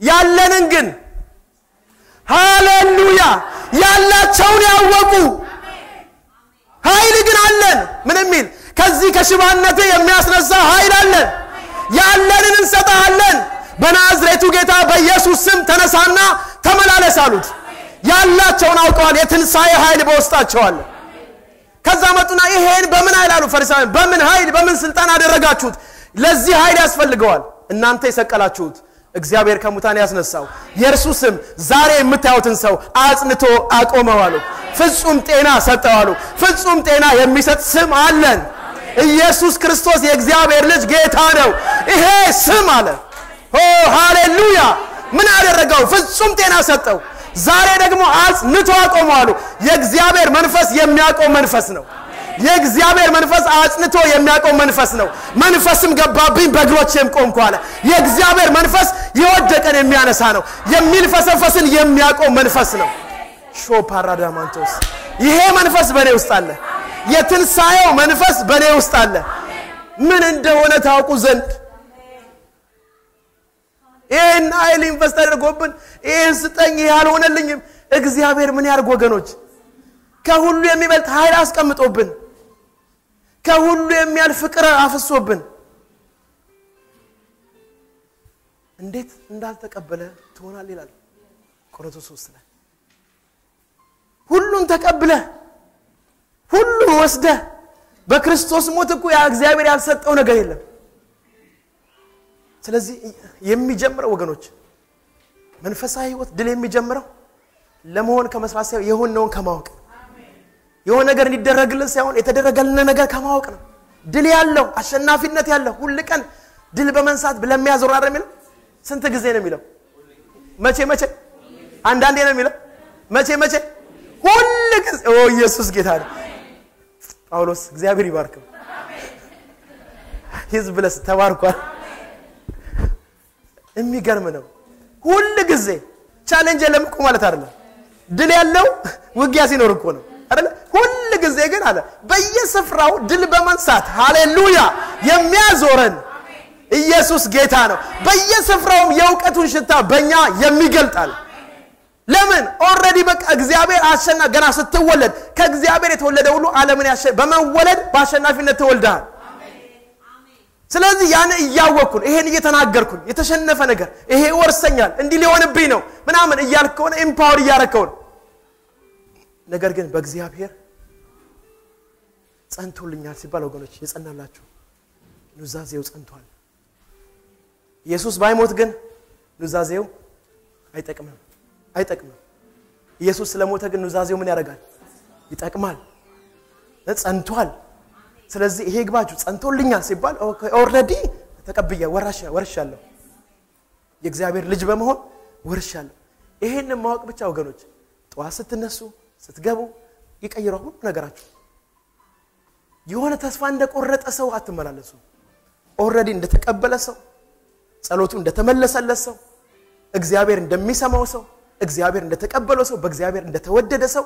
ያለንን ግን ሃሌሉያ ያላቸውን ያወቁ ኃይል ግን አለን። ምን የሚል ከዚህ ከሽባነት የሚያስነሳ ኃይል አለን። ያለንን እንሰጥሃለን። በናዝሬቱ ጌታ በኢየሱስ ስም ተነሳና ተመላለስ አሉት። ያላቸውን አውቀዋል። የትንሣኤ ኃይል በውስጣቸው አለ። ከዛ መጡና ይሄን በምን ኃይል አሉ ፈሪሳውያን። በምን ኃይል በምን ስልጣን አደረጋችሁት? ለዚህ ኃይል ያስፈልገዋል። እናንተ የሰቀላችሁት እግዚአብሔር ከሙታን ያስነሳው የእርሱ ስም ዛሬ የምታዩትን ሰው አጽንቶ አቆመው አሉ። ፍጹም ጤና ሰጠው አሉ። ፍጹም ጤና የሚሰጥ ስም አለን። ኢየሱስ ክርስቶስ የእግዚአብሔር ልጅ ጌታ ነው። ይሄ ስም አለ። ኦ ሃሌሉያ! ምን አደረገው? ፍጹም ጤና ሰጠው። ዛሬ ደግሞ አጽንቶ አቆመው አሉ። የእግዚአብሔር መንፈስ የሚያቆም መንፈስ ነው። የእግዚአብሔር መንፈስ አጽንቶ የሚያቆም መንፈስ ነው። መንፈስም ገባብኝ በእግሮቼም ቆምኩ አለ። የእግዚአብሔር መንፈስ የወደቀን የሚያነሳ ነው። የሚልፈሰፈስን የሚያቆም መንፈስ ነው። ሾ ፓራዳማንቶስ ይሄ መንፈስ በእኔ ውስጥ አለ። የትንሣኤው መንፈስ በእኔ ውስጥ አለ። ምን እንደሆነ ታውቁ ዘንድ ይህን ኃይል invest አድርጎብን ይህን ስጠኝ ይህ አልሆነልኝም። እግዚአብሔር ምን ያርግ ወገኖች? ከሁሉ የሚበልጥ ኃይል አስቀምጦብን ከሁሉ የሚያልፍ ፍቅር አፍሶብን እንዴት እንዳልተቀበለ ትሆናል ይላል ቆሮንቶስ ሶስት ላይ ሁሉን ተቀብለ ሁሉን ወስደ በክርስቶስ ሞት እኮ ያ እግዚአብሔር ያልሰጠው ነገር የለም። ስለዚህ የሚጀምረው ወገኖች መንፈሳዊ ህይወት ድል የሚጀምረው ለመሆን ከመስራት ሳይሆን የሆነውን ከማወቅ የሆነ ነገር እንዲደረግልን ሳይሆን የተደረገልን ነገር ከማወቅ ነው። ድል ያለው አሸናፊነት ያለው ሁል ቀን ድል በመንሳት ለሚያዞር አይደል የሚለው? ስንት ጊዜ ነው የሚለው? መቼ መቼ? አንዳንዴ ነው የሚለው? መቼ መቼ? ሁል ጊዜ። ኦ ኢየሱስ ጌታ ነው። ጳውሎስ እግዚአብሔር ይባርከው። He is blessed ተባርኳል። የሚገርም ነው። ሁል ጊዜ challenge የለም እኮ ማለት አይደለም። ድል ያለው ውጊያ ሲኖር እኮ ነው አይደለ? ሁል ጊዜ ግን አለ በየስፍራው ድል በመንሳት ሃሌሉያ የሚያዞረን ኢየሱስ ጌታ ነው። በየስፍራውም የእውቀቱን ሽታ በእኛ የሚገልጣል። ለምን already በቃ እግዚአብሔር አሸና ገና ስትወለድ ከእግዚአብሔር የተወለደ ሁሉ ዓለምን በመወለድ በአሸናፊነት ተወልደሃል። ስለዚህ ያን እያወቅኩን ይሄን እየተናገርኩን የተሸነፈ ነገር ይሄ ወርሰኛል እንዲህ ሊሆንብኝ ነው ምናምን እያልክ ከሆነ empower እያረከውን ነገር ግን በእግዚአብሔር ጸንቶልኛል ሲባል ወገኖች የጸናላችሁ ኑዛዜው ጸንቷል። ኢየሱስ ባይሞት ግን ኑዛዜው አይጠቅምም አይጠቅምም። ኢየሱስ ስለሞተ ግን ኑዛዜው ምን ያደርጋል? ይጠቅማል፣ ጸንቷል። ስለዚህ ይሄ ግባችሁ ጸንቶልኛል ሲባል already ተቀብያ ወርሻለሁ፣ የእግዚአብሔር ልጅ በመሆን ወርሻለሁ። ይሄንን ማወቅ ብቻ ወገኖች ጠዋት ስትነሱ ስትገቡ ይቀይረው ሁሉ ነገራችሁ። የሆነ ተስፋ እንደቆረጠ ሰው አትመላለሱ። already እንደተቀበለ ሰው ጸሎቱ እንደተመለሰለት ሰው እግዚአብሔር እንደሚሰማው ሰው እግዚአብሔር እንደተቀበለው ሰው በእግዚአብሔር እንደተወደደ ሰው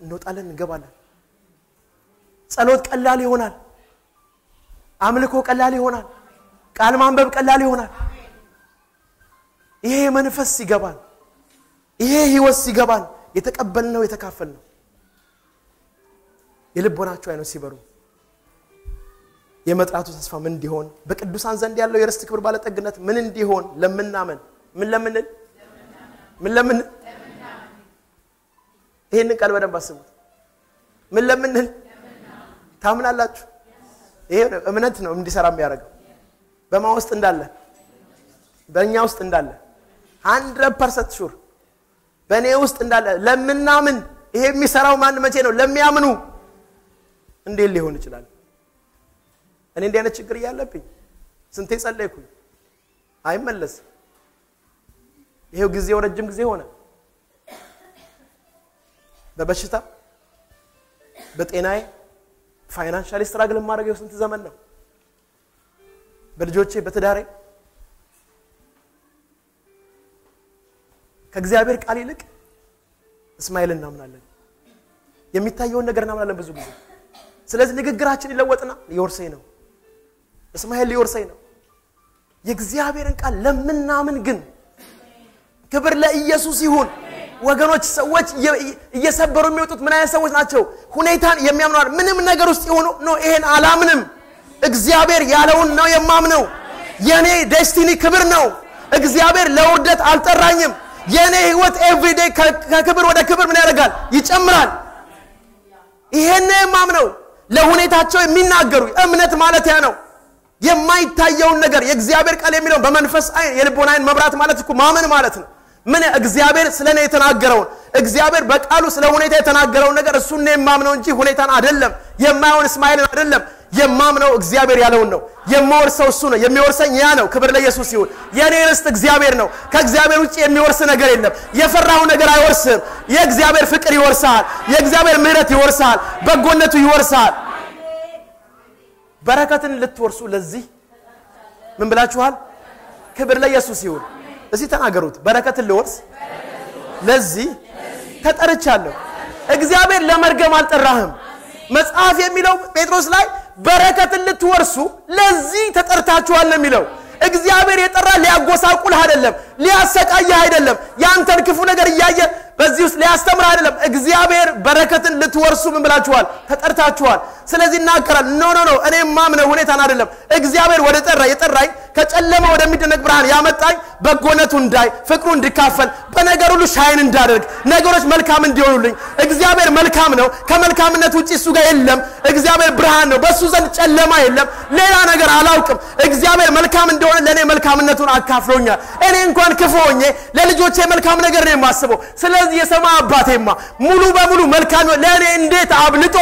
እንወጣለን፣ እንገባለን። ጸሎት ቀላል ይሆናል። አምልኮ ቀላል ይሆናል። ቃል ማንበብ ቀላል ይሆናል። ይሄ መንፈስ ሲገባን፣ ይሄ ህይወት ሲገባን የተቀበልነው የተካፈልነው የልቦናቸው አይኖች ሲበሩ የመጥራቱ ተስፋ ምን እንዲሆን በቅዱሳን ዘንድ ያለው የርስት ክብር ባለጠግነት ምን እንዲሆን ለምናመን ምን ለምንል ምን ለምንል ይህንን ቃል በደንብ አስቡት። ምን ለምንል ታምናላችሁ? ይሄ እምነት ነው እንዲሰራ የሚያደርገው በማ ውስጥ እንዳለ በእኛ ውስጥ እንዳለ ሀንድረድ ፐርሰንት ሹር በእኔ ውስጥ እንዳለ ለምናምን ይሄ የሚሰራው ማን መቼ ነው? ለሚያምኑ እንዴት ሊሆን ይችላል? እኔ እንዲህ አይነት ችግር እያለብኝ ስንቴ ጸለይኩኝ፣ አይመለስም። ይሄው ጊዜው ረጅም ጊዜ ሆነ። በበሽታ በጤናዬ financially struggle የማደርገው ስንት ዘመን ነው። በልጆቼ በትዳሬ ከእግዚአብሔር ቃል ይልቅ እስማኤል እናምናለን። የሚታየውን ነገር እናምናለን ብዙ ጊዜ። ስለዚህ ንግግራችን ይለወጥና ሊወርሰኝ ነው እስማኤል ሊወርሰኝ ነው። የእግዚአብሔርን ቃል ለምናምን ግን ክብር ለኢየሱስ ይሁን። ወገኖች ሰዎች እየሰበሩ የሚወጡት ምን አይነት ሰዎች ናቸው? ሁኔታን የሚያምነዋል ምንም ነገር ውስጥ የሆኑ ነው። ይሄን አላምንም፣ እግዚአብሔር ያለውን ነው የማምነው። የኔ ዴስቲኒ ክብር ነው። እግዚአብሔር ለውርደት አልጠራኝም። የኔ ህይወት ኤቭሪዴ ከክብር ወደ ክብር ምን ያደርጋል? ይጨምራል። ይሄን የማምነው ለሁኔታቸው የሚናገሩ እምነት ማለት ያ ነው። የማይታየውን ነገር የእግዚአብሔር ቃል የሚለውን በመንፈስ አይን የልቦና አይን መብራት ማለት እኮ ማመን ማለት ነው። ምን እግዚአብሔር ስለ እኔ የተናገረውን እግዚአብሔር በቃሉ ስለ ሁኔታ የተናገረውን ነገር እሱን ነው የማምነው እንጂ ሁኔታን አይደለም። የማየውን እስማኤልን አይደለም። የማምነው እግዚአብሔር ያለውን ነው። የምወርሰው እሱ ነው። የሚወርሰኝ ያ ነው። ክብር ለኢየሱስ ይሁን። የእኔ ርስት እግዚአብሔር ነው። ከእግዚአብሔር ውጭ የሚወርስ ነገር የለም። የፈራው ነገር አይወርስም። የእግዚአብሔር ፍቅር ይወርሳል። የእግዚአብሔር ምሕረት ይወርሳል። በጎነቱ ይወርሳል። በረከትን ልትወርሱ ለዚህ ምን ብላችኋል? ክብር ለኢየሱስ ይሁን። እስቲ ተናገሩት። በረከትን ልወርስ ለዚህ ተጠርቻለሁ። እግዚአብሔር ለመርገም አልጠራህም። መጽሐፍ የሚለው ጴጥሮስ ላይ በረከትን ልትወርሱ ለዚህ ተጠርታችኋል ነው የሚለው። እግዚአብሔር የጠራ ሊያጎሳቁልህ አይደለም፣ ሊያሰቃይህ አይደለም፣ ያንተን ክፉ ነገር እያየ በዚህ ውስጥ ሊያስተምር አይደለም። እግዚአብሔር በረከትን ልትወርሱ ምን ብላችኋል? ተጠርታችኋል። ስለዚህ እናገራል። no no no እኔ ማምነው ሁኔታን አይደለም። እግዚአብሔር ወደ ጠራ የጠራኝ ከጨለማ ወደሚደነቅ ብርሃን ያመጣኝ በጎነቱ እንዳይ ፍቅሩ እንድካፈል በነገር ሁሉ shine እንዳደርግ ነገሮች መልካም እንዲሆኑልኝ። እግዚአብሔር መልካም ነው። ከመልካምነት ውጭ እሱ ጋር የለም። እግዚአብሔር ብርሃን ነው። በእሱ ዘንድ ጨለማ የለም። ሌላ ነገር አላውቅም። እግዚአብሔር መልካም እንደሆነ ለእኔ መልካምነቱን አካፍሎኛል። እኔ እንኳን ክፉ ሆኜ ለልጆቼ መልካም ነገር ነው የማስበው። የሰማይ አባቴማ ሙሉ በሙሉ መልካም ለእኔ እንዴት አብልጦ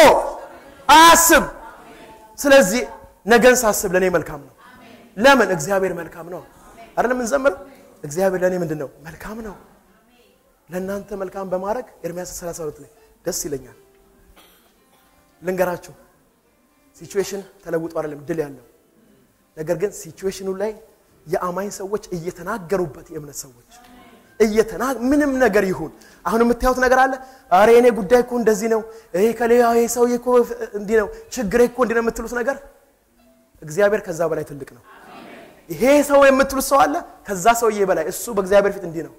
አያስብ። ስለዚህ ነገን ሳስብ ለእኔ መልካም ነው። ለምን? እግዚአብሔር መልካም ነው አይደለም? እንዘምር። እግዚአብሔር ለእኔ ምንድን ነው? መልካም ነው። ለእናንተ መልካም በማድረግ ኤርምያስ 32 ላይ ደስ ይለኛል። ልንገራችሁ፣ ሲቹዌሽን ተለውጦ አይደለም ድል ያለው ነገር ግን ሲቹዌሽኑ ላይ የአማኝ ሰዎች እየተናገሩበት የእምነት ሰዎች እየተና ምንም ነገር ይሁን አሁን የምታዩት ነገር አለ። አሬ እኔ ጉዳይ እኮ እንደዚህ ነው፣ ይሄ ከሌላ ይሄ ሰውዬ እኮ እንዲህ ነው፣ ችግሬ እኮ እንዲህ ነው የምትሉት ነገር እግዚአብሔር ከዛ በላይ ትልቅ ነው። ይሄ ሰው የምትሉት ሰው አለ ከዛ ሰውዬ በላይ እሱ በእግዚአብሔር ፊት እንዲህ ነው።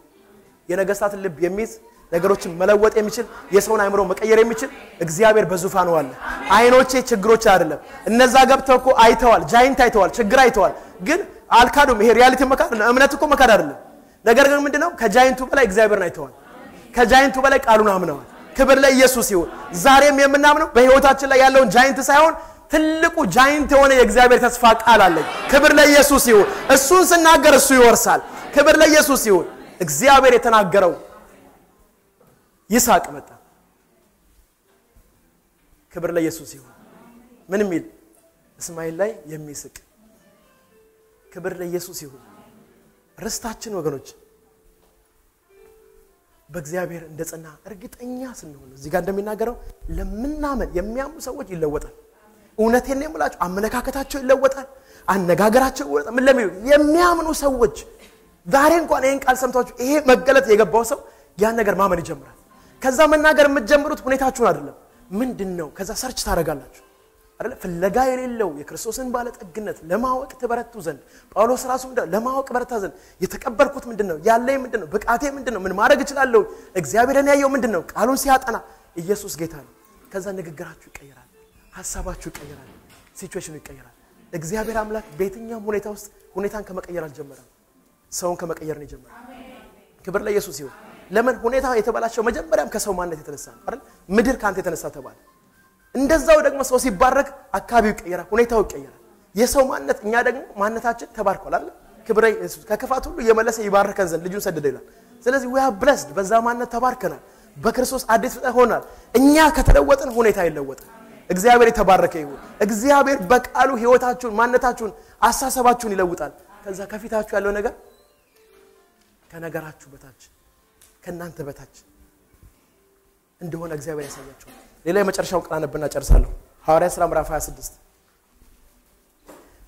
የነገስታትን ልብ የሚይዝ ነገሮችን መለወጥ የሚችል የሰውን አይምሮ መቀየር የሚችል እግዚአብሔር በዙፋኑ አለ። አይኖቼ ችግሮች አይደለም። እነዛ ገብተው እኮ አይተዋል፣ giant አይተዋል፣ ችግር አይተዋል፣ ግን አልካዱም። ይሄ reality መካድ እምነት እኮ መካድ አይደለም። ነገር ግን ምንድነው ከ giant ኡ በላይ እግዚአብሔርን አይተዋል። ከ giant ኡ በላይ ቃሉን አምነዋል። ክብር ለኢየሱስ ይሁን። ዛሬም የምናምነው በህይወታችን ላይ ያለውን ጃይንት ሳይሆን ትልቁ ጃይንት የሆነ የእግዚአብሔር ተስፋ ቃል አለኝ። ክብር ለኢየሱስ ይሁን። እሱን ስናገር እሱ ይወርሳል። ክብር ለኢየሱስ ይሁን። እግዚአብሔር የተናገረው ይስሐቅ መጣ። ክብር ለኢየሱስ ይሁን። ምን የሚል እስማኤል ላይ የሚስቅ ክብር ለኢየሱስ ይሁን። ርስታችን ወገኖች በእግዚአብሔር እንደ ጸና እርግጠኛ ስንሆን እዚህ ጋር እንደሚናገረው ለምናመን የሚያምኑ ሰዎች ይለወጣል። እውነቴን የምላቸው፣ አመለካከታቸው ይለወጣል፣ አነጋገራቸው ይለወጣል። ምን ለሚሉ የሚያምኑ ሰዎች ዛሬ እንኳን ይህን ቃል ሰምታችሁ ይሄ መገለጥ የገባው ሰው ያን ነገር ማመን ይጀምራል። ከዛ መናገር የምትጀምሩት ሁኔታችሁን አይደለም፣ ምንድን ነው? ከዛ ሰርች ታደርጋላችሁ አይደለ? ፍለጋ የሌለው የክርስቶስን ባለጠግነት ለማወቅ ትበረቱ ዘንድ ጳውሎስ ራሱ ለማወቅ በረታ ዘንድ የተቀበልኩት ምንድን ነው? ያለኝ ምንድን ነው? ብቃቴ ምንድን ነው? ምን ማድረግ እችላለሁ? እግዚአብሔርን ያየው ምንድን ነው? ቃሉን ሲያጠና ኢየሱስ ጌታ ነው። ከዛ ንግግራችሁ ይቀየራል፣ ሀሳባችሁ ይቀየራል፣ ሲቹዌሽኑ ይቀየራል። እግዚአብሔር አምላክ በየትኛውም ሁኔታ ውስጥ ሁኔታን ከመቀየር አልጀመረም፣ ሰውን ከመቀየር ነው የጀመረው። ክብር ለኢየሱስ ይሁን። ለምን ሁኔታ የተበላሸው መጀመሪያም ከሰው ማንነት የተነሳ ነው? ምድር ከአንተ የተነሳ ተባለ። እንደዛው ደግሞ ሰው ሲባረክ አካባቢው ይቀየራል፣ ሁኔታው ይቀየራል። የሰው ማንነት እኛ ደግሞ ማንነታችን ተባርኳል? ክብረ ከክፋት ሁሉ እየመለሰ ይባርከን ዘንድ ልጁን ሰደደ ይላል። ስለዚህ we are blessed በዛ ማንነት ተባርከናል። በክርስቶስ አዲስ ፍጥረት ሆናል። እኛ ከተለወጥን ሁኔታ ይለወጣል። እግዚአብሔር የተባረከ ይሁን። እግዚአብሔር በቃሉ ህይወታችሁን፣ ማንነታችሁን፣ አሳሰባችሁን ይለውጣል። ከዛ ከፊታችሁ ያለው ነገር ከነገራችሁ በታች ከእናንተ በታች እንደሆነ እግዚአብሔር ያሳያችኋል። ሌላ የመጨረሻውን ቃል አነብና ጨርሳለሁ። ሐዋርያ ሥራ ምዕራፍ 26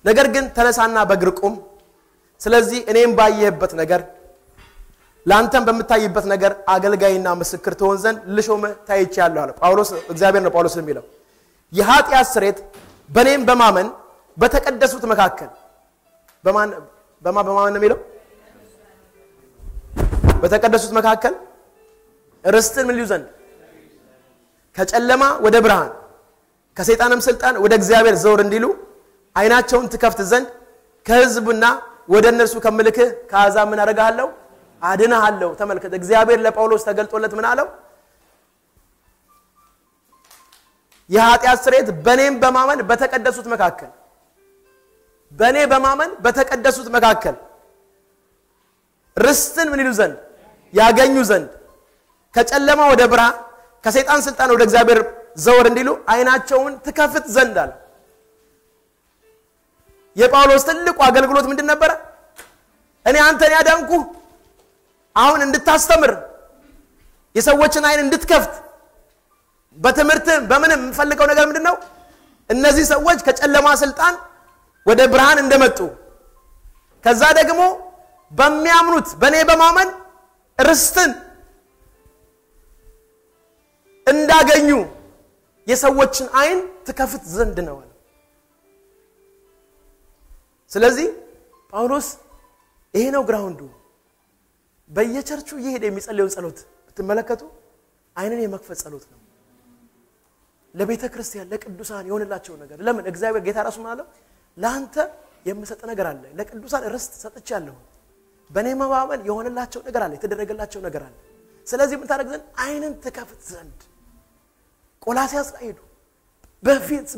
ነገር ግን ተነሳና በእግር ቁም፣ ስለዚህ እኔም ባየህበት ነገር ለአንተም በምታይበት ነገር አገልጋይና ምስክር ትሆን ዘንድ ልሾምህ ታይቼአለሁ አለ። ጳውሎስ እግዚአብሔር ነው ጳውሎስ የሚለው። የኃጢአት ስሬት በእኔም በማመን በተቀደሱት መካከል በማን በማ በማመን ነው የሚለው? በተቀደሱት መካከል ርስትን ምን ሊሉ ዘንድ ከጨለማ ወደ ብርሃን ከሰይጣንም ስልጣን ወደ እግዚአብሔር ዘውር እንዲሉ ዓይናቸውን ትከፍት ዘንድ ከሕዝብና ወደ እነርሱ ከምልክህ ከአሕዛብ ምን አደርግሃለሁ? አድንሃለሁ። ተመልከት፣ እግዚአብሔር ለጳውሎስ ተገልጦለት ምን አለው? የኃጢአት ስርየት በእኔም በማመን በተቀደሱት መካከል በእኔ በማመን በተቀደሱት መካከል ርስትን ምን ይሉ ዘንድ ያገኙ ዘንድ ከጨለማ ወደ ብርሃን ከሰይጣን ስልጣን ወደ እግዚአብሔር ዘወር እንዲሉ ዓይናቸውን ትከፍት ዘንድ አለ። የጳውሎስ ትልቁ አገልግሎት ምንድን ነበረ? እኔ አንተን ያዳንኩ አሁን እንድታስተምር የሰዎችን ዓይን እንድትከፍት በትምህርት በምንም የምፈልገው ነገር ምንድን ነው? እነዚህ ሰዎች ከጨለማ ስልጣን ወደ ብርሃን እንደመጡ ከዛ ደግሞ በሚያምኑት በእኔ በማመን ርስትን እንዳገኙ የሰዎችን ዓይን ትከፍት ዘንድ ነው ስለዚህ ጳውሎስ ይሄ ነው ግራውንዱ። በየቸርቹ እየሄደ የሚጸልየውን ጸሎት ብትመለከቱ ዓይንን የመክፈት ጸሎት ነው። ለቤተ ክርስቲያን ለቅዱሳን የሆንላቸው ነገር ለምን እግዚአብሔር ጌታ ራሱ ማለው ለአንተ የምሰጥ ነገር አለ፣ ለቅዱሳን ርስት ሰጥቻለሁ። በእኔ መማመን የሆነላቸው ነገር አለ፣ የተደረገላቸው ነገር አለ። ስለዚህ የምታደርግ ዘንድ ዓይንን ትከፍት ዘንድ ቆላሲያስ ላይ ሄዱ።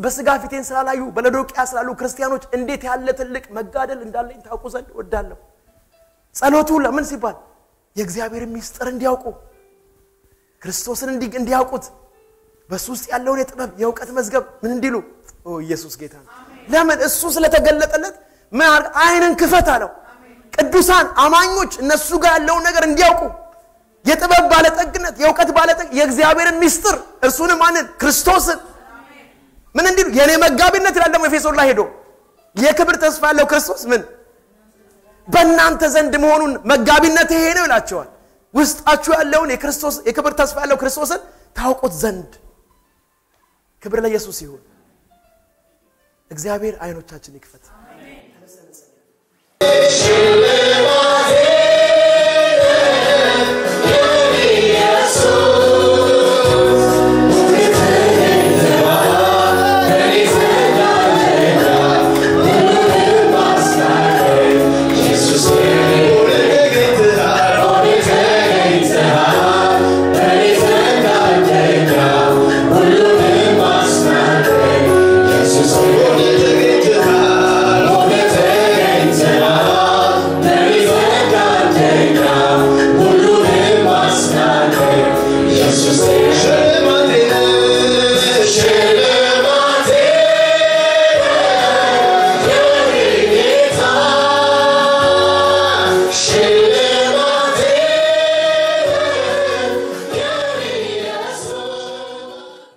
በስጋ ፊቴን ስላላዩ በለዶቅያ ስላሉ ክርስቲያኖች እንዴት ያለ ትልቅ መጋደል እንዳለኝ ታውቁ ዘንድ ወዳለሁ። ጸሎቱ ለምን ሲባል የእግዚአብሔር ሚስጥር እንዲያውቁ ክርስቶስን እንዲያውቁት በሱ ውስጥ ያለውን የጥበብ የእውቀት መዝገብ ምን እንዲሉ ኢየሱስ ጌታ ነው። ለምን እሱ ስለተገለጠለት ምን ዓይንን ክፈት አለው። ቅዱሳን አማኞች እነሱ ጋር ያለውን ነገር እንዲያውቁ የጥበብ ባለጠግነት የእውቀት ባለጠግ የእግዚአብሔርን ሚስጥር እርሱንም ማንን ክርስቶስን ምን እንዲሉ የእኔ መጋቢነት ይላል ደግሞ ኤፌሶን ላይ ሄዶ የክብር ተስፋ ያለው ክርስቶስ ምን በእናንተ ዘንድ መሆኑን መጋቢነት ይሄ ነው ይላቸዋል። ውስጣችሁ ያለውን የክርስቶስ የክብር ተስፋ ያለው ክርስቶስን ታውቁት ዘንድ ክብር ለኢየሱስ ይሁን። እግዚአብሔር አይኖቻችን ይክፈት።